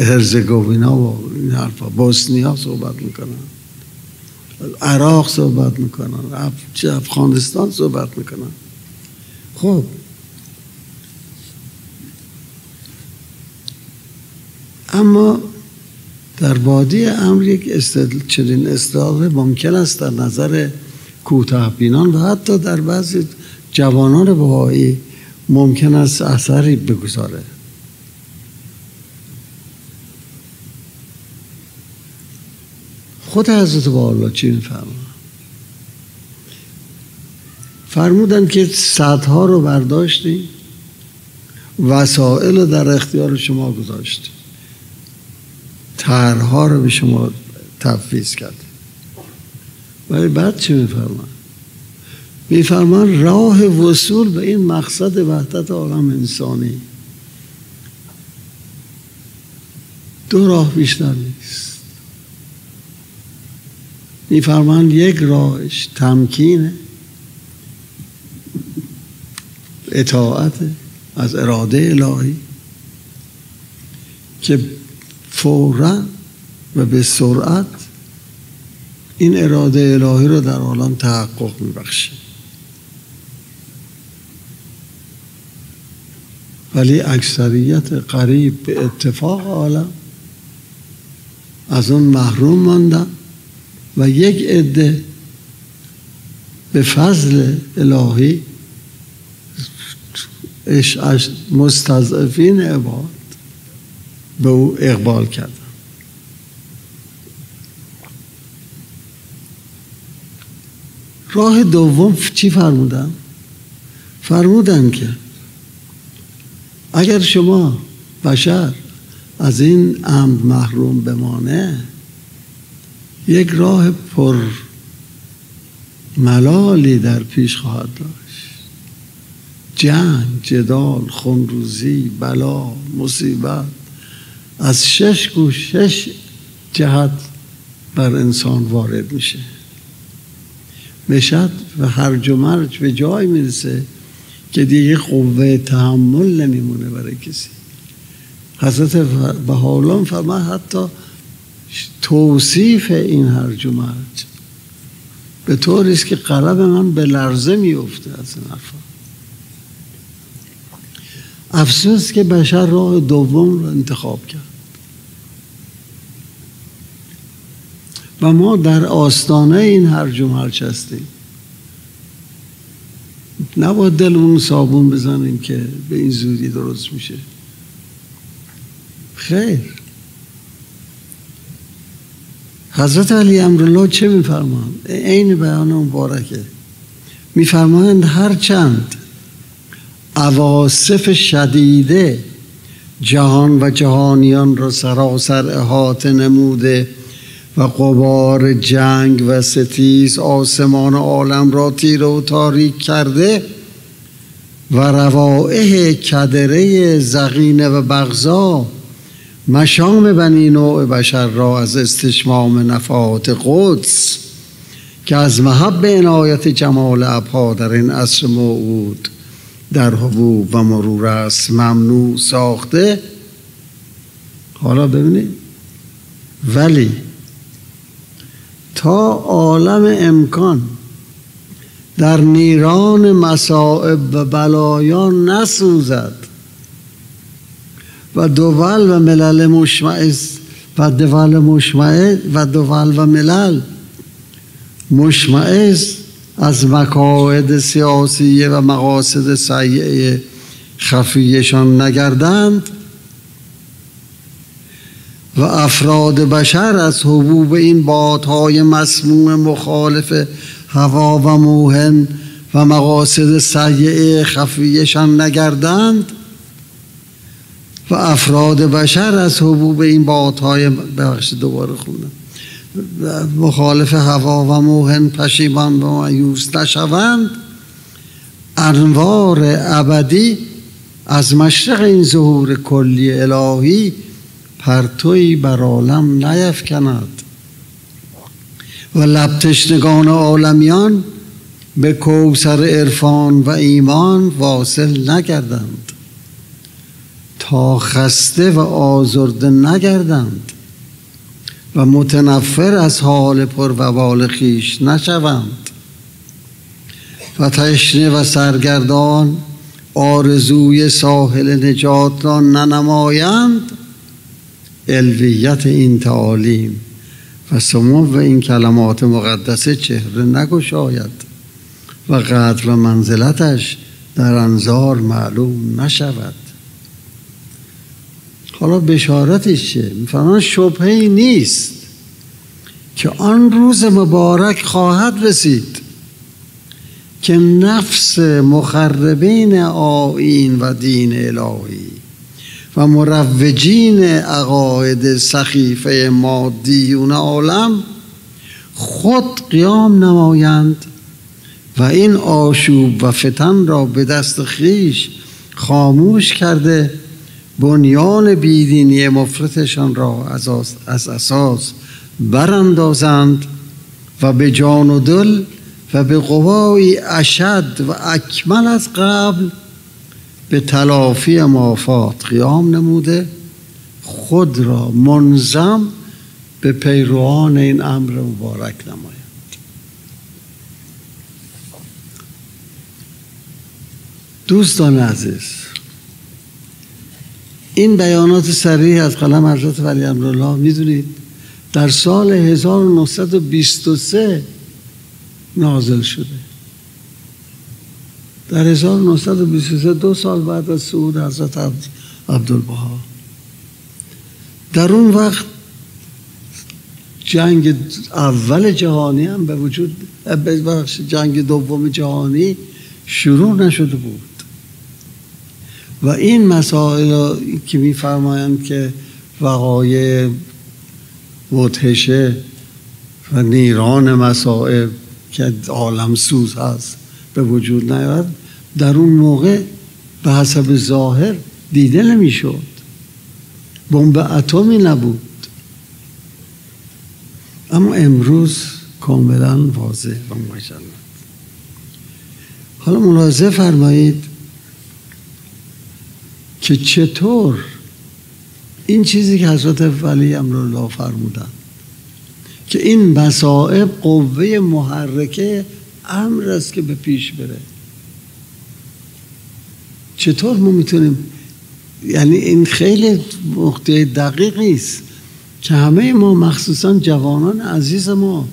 هرزگوینا و این حرفا. بوسنیا صحبت می‌کنن. عراق صحبت می‌کنن. افغانستان صحبت می‌کنن. خب. اما در بادی امر یک استدل چنین استدلال ممکن است در نظر کوتاه بینان و حتی در بعضی جوانان بهایی ممکن است اثری بگذاره. خود حضرت با چی میفرمان فرمودن که صدها رو برداشتیم وسایل رو در اختیار شما گذاشتیم. ترها رو به شما تفویض کرد ولی بعد چی میفرمان میفرمان راه وصول به این مقصد وحدت عالم انسانی. دو راه بیشتر نیست. میفرمان یک راهش تمکینه اطاعت از اراده الهی که فورا و به سرعت این اراده الهی رو در عالم تحقق میبخشه. ولی اکثریت قریب به اتفاق عالم از اون محروم ماندن. و یک عده به فضل الهی مستضعفین عباد به او اقبال کردن راه دوم چی فرمودن؟ فرمودن که اگر شما بشر از این امر محروم بمانه یک راه پر ملالی در پیش خواهد داشت. جنگ جدال خونروزی بلا مصیبت. از شش گوش شش جهت بر انسان وارد میشه. مشد و هرج و مرج به جای می‌رسه که دیگه قوه تحمل نمیمونه برای کسی. حضرت بهاولان فرما حتی توصیف این هرج و مرج به طوری است که قلب من به لرزه میفته از این حرفا. افسوس که بشر راه دوم رو انتخاب کرد. و ما در آستانه این هرج و مرج هستیم. نباید دلمون صابون بزنیم که به این زودی درست میشه. خیر. حضرت علی امرالله چه میفرمان؟ این بیان مبارکه میفرمایند هر چند عواصف شدیده جهان و جهانیان را سراسر احاطه نموده و قبار جنگ و ستیز آسمان عالم را تیره و تاریک کرده و روائح کدره زغینه و بغضا مشام بنی نوع بشر را از استشمام نفات قدس که از محب عنایت جمال ابها در این عصر موعود در حبوب و مرور است ممنوع ساخته. حالا ببینید. ولی تا عالم امکان در نیران مصائب و بلایان نسوزد و دول و ملل مشمعز و دول مشمعز و دول و ملل مشمعز از مقاعد سیاسی و مقاصد سیعه خفیشان نگردند و افراد بشر از حبوب این بادهای مسموم مخالف هوا و موهن و مقاصد سیعه خفیشان نگردند و افراد بشر از حبوب این بادهای بخش دوباره خوندم. مخالف هوا و موهن پشیمان و مایوس نشوند. انوار ابدی از مشرق این ظهور کلی الهی پرتوی بر عالم نیفکند. و لبتشنگان عالمیان به کوسر عرفان و ایمان واصل نگردند. تا خسته و آزرده نگردند و متنفر از حال پر و خیش نشوند. و تشنه و سرگردان آرزوی ساحل نجات را ننمایند. الویت این تعالیم و سمو و این کلمات مقدسه چهره نگشاید و قدر و منزلتش در انظار معلوم نشود. حالا بشارتش چه؟ میفرمان شبهی نیست که آن روز مبارک خواهد رسید که نفس مخربین آین و دین الهی و مروجین عقاید سخیفه مادیون عالم خود قیام نمایند و این آشوب و فتن را به دست خیش خاموش کرده بنیان بیدینی مفرتشان را از اساس براندازند و به جان و دل و به قوای اشد و اکمل از قبل به تلافی مافات قیام نموده خود را منظم به پیروان این امر مبارک نماید. دوستان عزیز این بیانات سریع از قلم حضرت ولی امرالله می‌دونید در سال 1923 نازل شده. در 1923 دو سال بعد از سعود حضرت عبدالبها. در اون وقت جنگ اول جهانی هم به وجود جنگ دوم جهانی شروع نشده بود. و این مسائل که میفرمایند که وقایع مدهشه و نیران مسائل که عالم سوز هست به وجود نیاد در اون موقع به حسب ظاهر دیده نمی‌شد. بمب اتمی نبود. اما امروز کاملا واضح و مجلد حالا ملاحظه فرمایید که چطور این چیزی که حضرت ولی امرالله فرمودن که این مسائب قوه محرکه امر است که به پیش بره. چطور ما می‌تونیم یعنی این خیلی نقطه دقیقی است که همه ما مخصوصا جوانان عزیز ما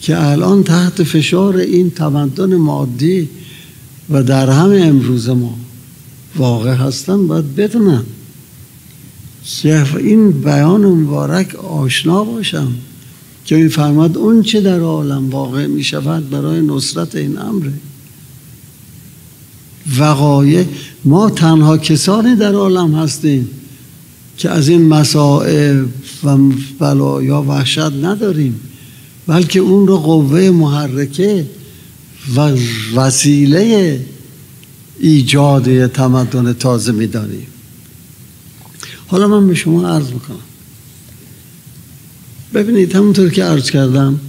که الان تحت فشار این تمدن مادی و در همه امروز ما واقع هستن باید بدونن که این بیان مبارک آشنا باشم که میفرماد اون چه در عالم واقع می شود برای نصرت این امره وقایع ما تنها کسانی در عالم هستیم که از این مسائب و بلایا وحشت نداریم بلکه اون رو قوه محرکه و وسیله ایجاد تمدن تازه می‌دانیم حالا من به شما عرض می‌کنم. ببینید همونطور که عرض کردم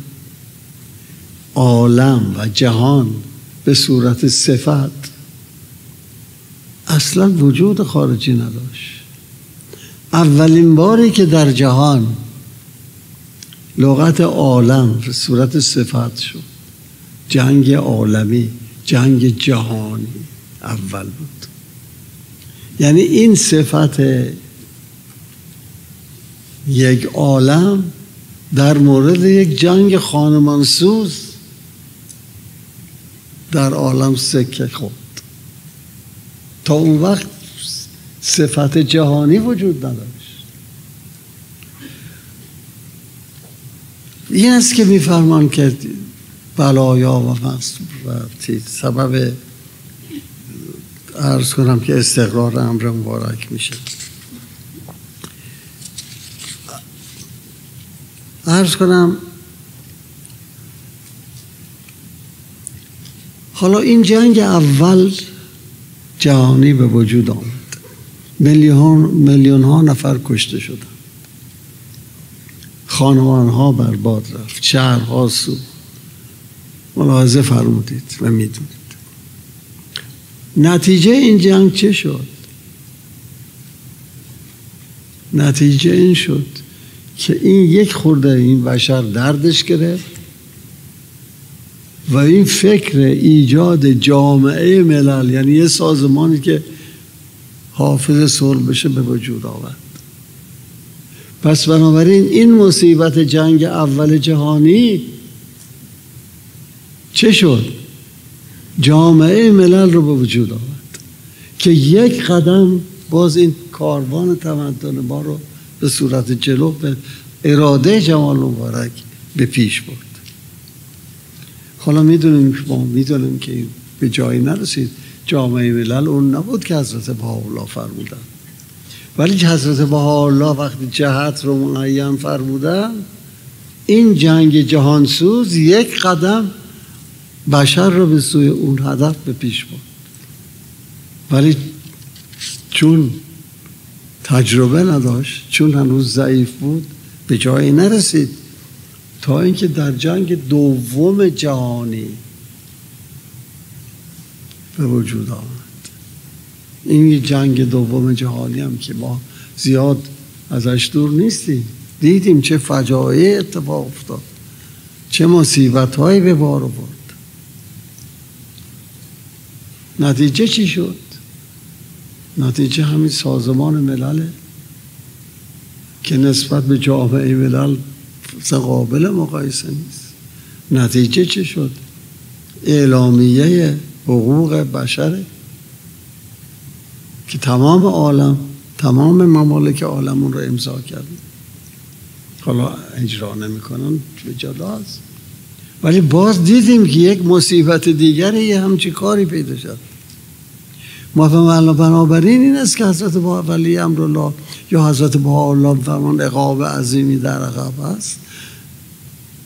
عالم و جهان به صورت صفت اصلا وجود خارجی نداشت. اولین باری که در جهان لغت عالم به صورت صفت شد. جنگ عالمی جنگ جهانی. اول بود. یعنی این صفت یک عالم در مورد یک جنگ خانمانسوز در عالم سکه خود تا اون وقت صفت جهانی وجود نداشت. این است که میفرمان که بلایا و سبب ارز کنم که استقرار امر مبارک میشه. ارز کنم حالا این جنگ اول جهانی به وجود آمد. میلیون ها نفر کشته شدن خانوان ها برباد رفت. شهرها سو. ملاحظه فرمودید و می‌دونید. نتیجه این جنگ چه شد؟ نتیجه این شد که این یک خورده این بشر دردش گرفت و این فکر ایجاد جامعه ملل یعنی یه سازمانی که حافظ صلح بشه به وجود آورد. پس بنابراین این مصیبت جنگ اول جهانی چه شد؟ جامعه ملل رو به وجود آورد که یک قدم باز این کاروان تمدن ما رو به صورت جلو به اراده جمال مبارک به پیش برد. حالا می‌دونیم ما می‌دونیم که به جایی نرسید. جامعه ملل اون نبود که حضرت بهاءالله فرمودن. ولی حضرت بهاءالله وقتی جهت رو معین فرمودن این جنگ جهانسوز یک قدم بشر رو به سوی اون هدف به پیش برد. ولی چون تجربه نداشت چون هنوز ضعیف بود به جایی نرسید. تا اینکه در جنگ دوم جهانی به وجود آمد. این جنگ دوم جهانی هم که ما زیاد ازش دور نیستیم. دیدیم چه فجایع اتفاق افتاد. چه مصیبت هایی به بار آورد. نتیجه چی شد؟ نتیجه همین سازمان ملل که نسبت به جامعه ملل قابل مقایسه نیست. نتیجه چه شد؟ اعلامیه حقوق بشره که تمام عالم تمام ممالک عالمون رو امضا کردن حالا اجرا نمی‌کنن به جدا هست ولی باز دیدیم که یک مصیبت دیگری یه همچی کاری پیدا شد بنابراین این است که حضرت ولی امرالله یا حضرت با الله فرمان اقاب عظیمی در عقب است.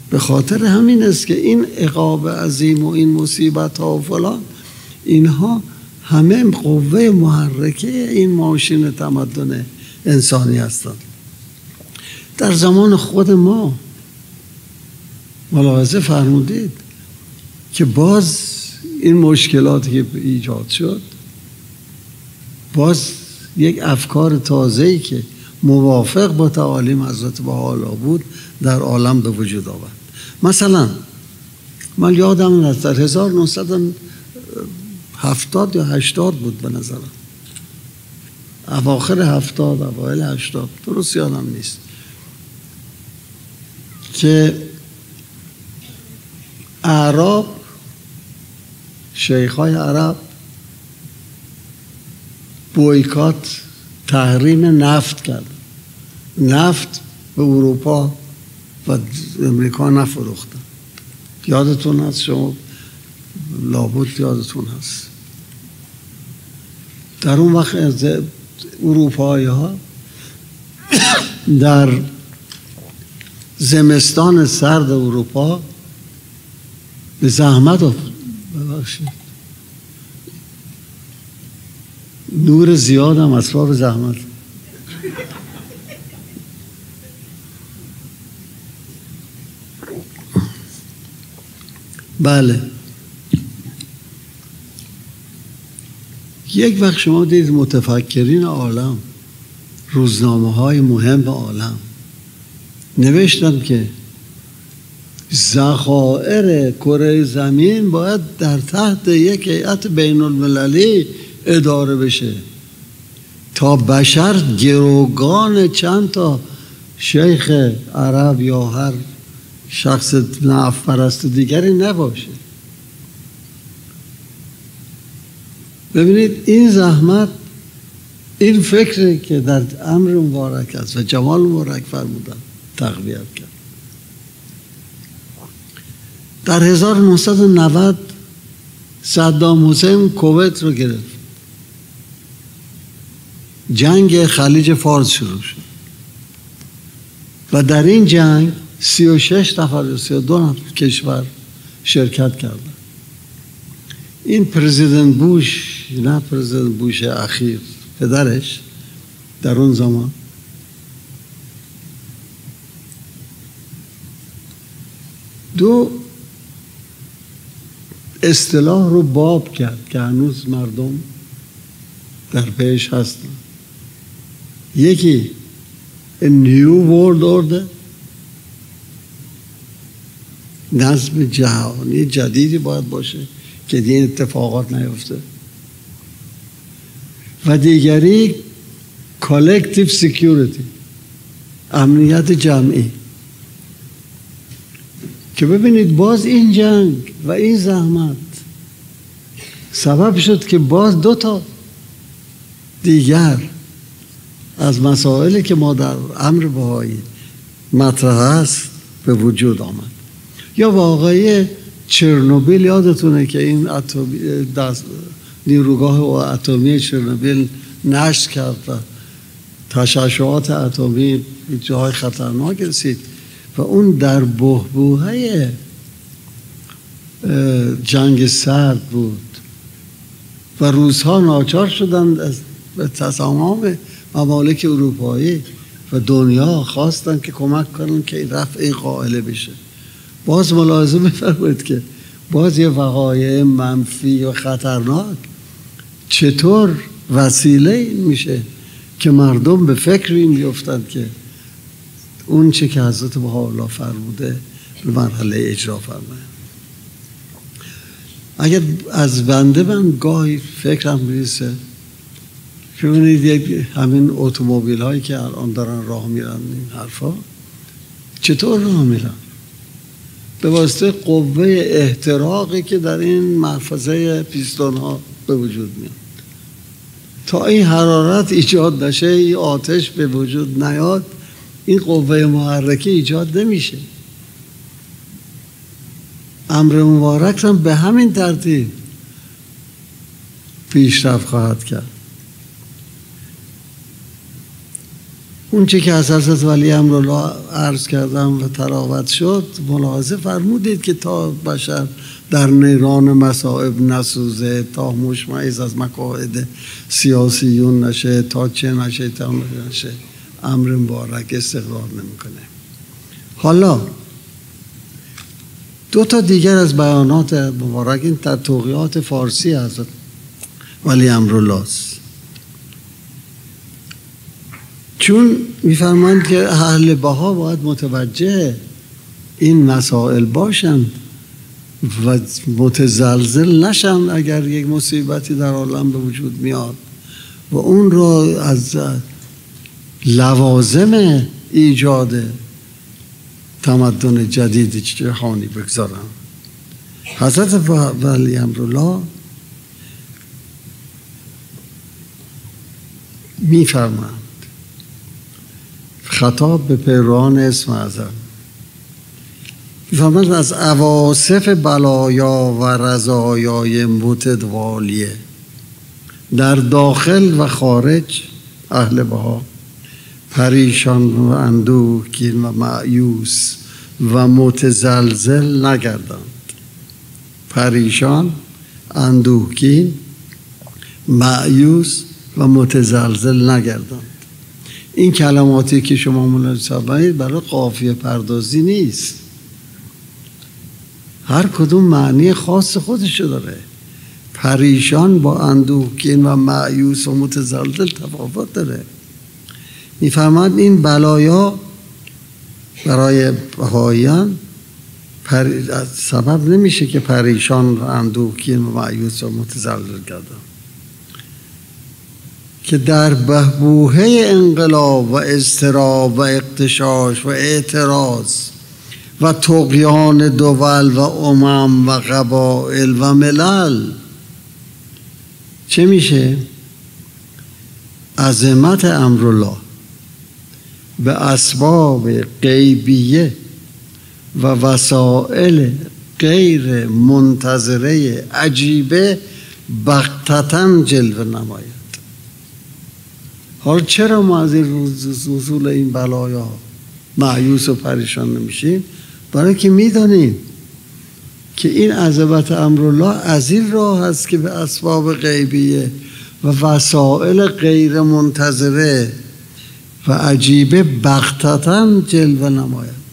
به خاطر همین است که این اقاب عظیم و این مصیبت ها و فلان اینها همه قوه محرکه این ماشین تمدن انسانی هستند. در زمان خود ما ملاحظه فرمودید که باز این مشکلاتی که ایجاد شد باز یک افکار تازه‌ای که موافق با تعالیم حضرت حالا بود در عالم به وجود آورد. مثلا من یادم از در 1970 یا 80 بود به نظرم. اواخر هفتاد اوایل هشتاد درست یادم نیست. که اعراب شیخای عرب بویکات تحریم نفت کرد. نفت به اروپا و امریکا نفروختن یادتون هست شما؟ لابد یادتون هست. در اون وقت اروپایی ها در زمستان سرد اروپا به زحمت ببخشید. نور زیاد هم اسباب زحمت. بله. یک وقت شما دید متفکرین عالم روزنامه های مهم عالم. نوشتم که زخائر کره زمین باید در تحت یک هیئت بین المللی اداره بشه. تا بشر گروگان چند تا شیخ عرب یا هر شخص نعف پرست دیگری نباشه. ببینید این زحمت این فکری که در امر مبارک است و جمال مبارک فرمودن تقویت کرد. در 1990 صدام حسین کویت رو گرفت. جنگ خلیج فارس شروع شد. و در این جنگ سی و شش نفر یا دو نفر کشور شرکت کردن. این پرزیدنت بوش نه پرزیدنت بوش اخیر پدرش در اون زمان. دو اصطلاح رو باب کرد که هنوز مردم در پیش هستن. یکی نیو ورلد order نظم جهانی جدیدی باید باشه که این اتفاقات نیفته. و دیگری collective security امنیت جمعی. که ببینید باز این جنگ و این زحمت سبب شد که باز دو تا دیگر از مسائلی که ما در امر بهایی مطرح است به وجود آمد. یا واقعی چرنوبیل یادتونه که این نیروگاه اتمی چرنوبیل نشت کرد و تشعشعات اتمی جای خطرناک رسید و اون در بهبوهه جنگ سرد بود و روزها ناچار شدند از تمام ممالک اروپایی و دنیا خواستن که کمک کنن که این رفع قائله بشه. باز ملاحظه میفرمایید که باز یه وقایع منفی و خطرناک. چطور وسیله این میشه که مردم به فکر این بیفتند که اون چه که حضرت الله فرموده به مرحله اجرا فرمایند اگر از بنده من گاهی فکرم می‌رسه که ببینید همین اتومبیل هایی که الان دارن راه میرن این حرفا چطور راه میرن؟ به واسطه قوه احتراقی که در این محفظه پیستون ها به وجود میاد. تا این حرارت ایجاد نشه این آتش به وجود نیاد این قوه محرکه ایجاد نمیشه. امر مبارک هم به همین ترتیب پیشرفت خواهد کرد. اون چی که از حضرت ولی امرالله عرض کردم و تراوت شد ملاحظه فرمودید که تا بشر در نیران مسائب نسوزه تا مشمعیز از مقاعد سیاسیون نشه تا چه نشه تا نشه امر مبارک استقرار نمی‌کنه. حالا دو تا دیگر از بیانات مبارک این توقیات فارسی حضرت ولی امرالله است. چون میفرمایند که اهل بها باید متوجه این مسائل باشند و متزلزل نشن اگر یک مصیبتی در عالم به وجود میاد و اون را از لوازم ایجاد تمدن جدید جهانی بگذارن حضرت ولی امرالله میفرمند خطاب به پیروان اسم اعظم. می‌فهمند از عواصف بلایا و رضایای متدوالیه. در داخل و خارج اهل بها پریشان و اندوهگین و معیوس و متزلزل نگردند. پریشان اندوهگین معیوس و متزلزل نگردند. این کلماتی که شما ملاحظه برای قافیه پردازی نیست. هر کدوم معنی خاص خودشو داره. پریشان با اندوهگین و معیوس و متزلزل تفاوت داره. میفرماد این بلایا برای بهاییان سبب نمیشه که پریشان و اندوهگین و معیوس و متزلزل گردن. که در بهبوهه انقلاب و اضطراب و اقتشاش و اعتراض و تقیان دول و امم و قبائل و ملل چه میشه؟ عظمت امرالله به اسباب غیبیه و وسائل غیر منتظره عجیبه بغتتا جلوه نماید حالا چرا ما از این وصول این بلایا معیوس و پریشان نمیشیم؟ برای که می‌دانیم که این عظمت امرالله از این راه است که به اسباب غیبیه و وسائل غیر منتظره و عجیبه بختتا جلوه نماید.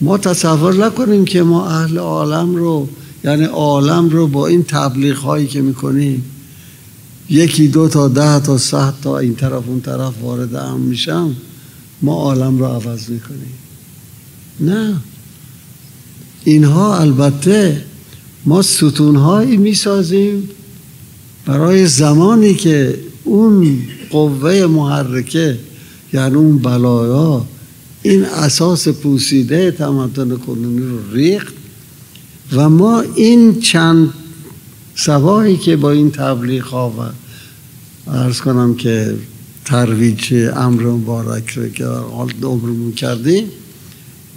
ما تصور نکنیم که ما اهل عالم رو یعنی عالم رو با این تبلیغ هایی که می‌کنیم یکی دو تا ده تا صد تا این طرف اون طرف وارد هم میشم ما عالم رو عوض می‌کنیم. نه. اینها البته ما ستونهایی می‌سازیم برای زمانی که اون قوه محرکه یعنی اون بلایا این اساس پوسیده تمدن کنونی رو ریخت و ما این چند سواهی که با این تبلیغ ها ارز کنم که ترویج امر مبارک رو که حال عمرمون کردیم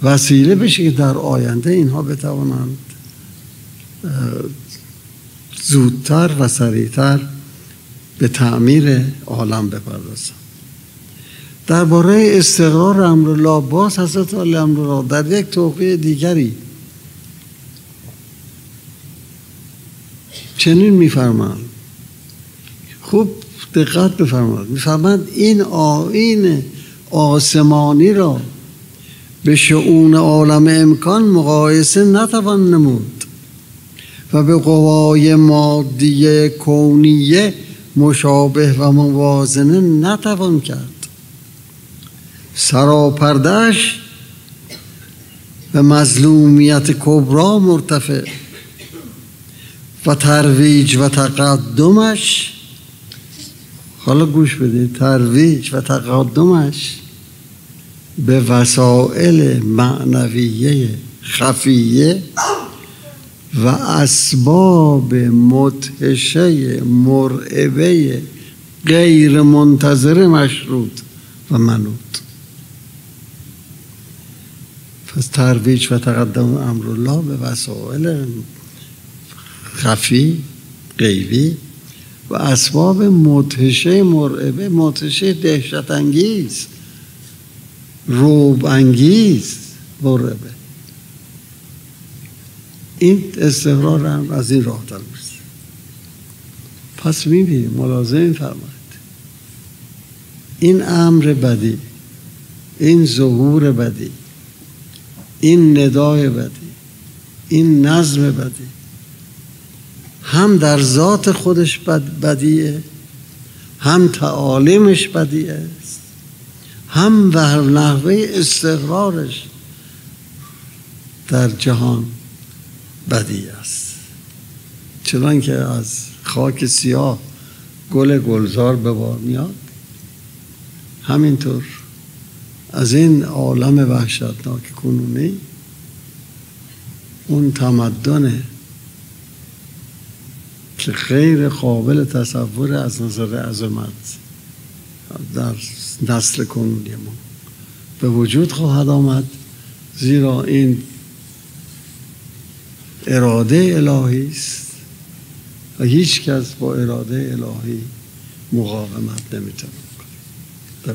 وسیله بشه که در آینده اینها بتوانند زودتر و سریعتر به تعمیر عالم بپردازند. درباره استقرار امرالله باز حضرت علی امرالله در یک توقیه دیگری چنین میفرمند خوب دقت بفرمایید. میفرمند این آین آسمانی را به شعون عالم امکان مقایسه نتوان نمود و به قوای مادی کونیه مشابه و موازنه نتوان کرد. سراپردش به مظلومیت کبرا مرتفع و ترویج و تقدمش حالا گوش بدید ترویج و تقدمش به وسایل معنویه خفیه و اسباب متحشه مرعبه غیر منتظر مشروط و منوط. پس ترویج و تقدم امرالله به وسایل خفی غیبی اسباب متحشه مرعبه متحشه دهشت انگیز روب انگیز مرعبه. این استقرار هم از این راه در پس می‌بینیم ملازم فرماید این امر بدی این ظهور بدی این ندای بدی این نظم بدی هم در ذات خودش بد بدیه هم تعالیمش بدی است هم و نحوه استقرارش در جهان بدی است. چنان که از خاک سیاه گل گلزار به بار میاد. همینطور از این عالم وحشتناک کنونی اون تمدن که غیر قابل تصور از نظر عظمت در نسل کنونی ما به وجود خواهد آمد زیرا این اراده الهی است و هیچ کس با اراده الهی مقاومت نمی‌تونه کنه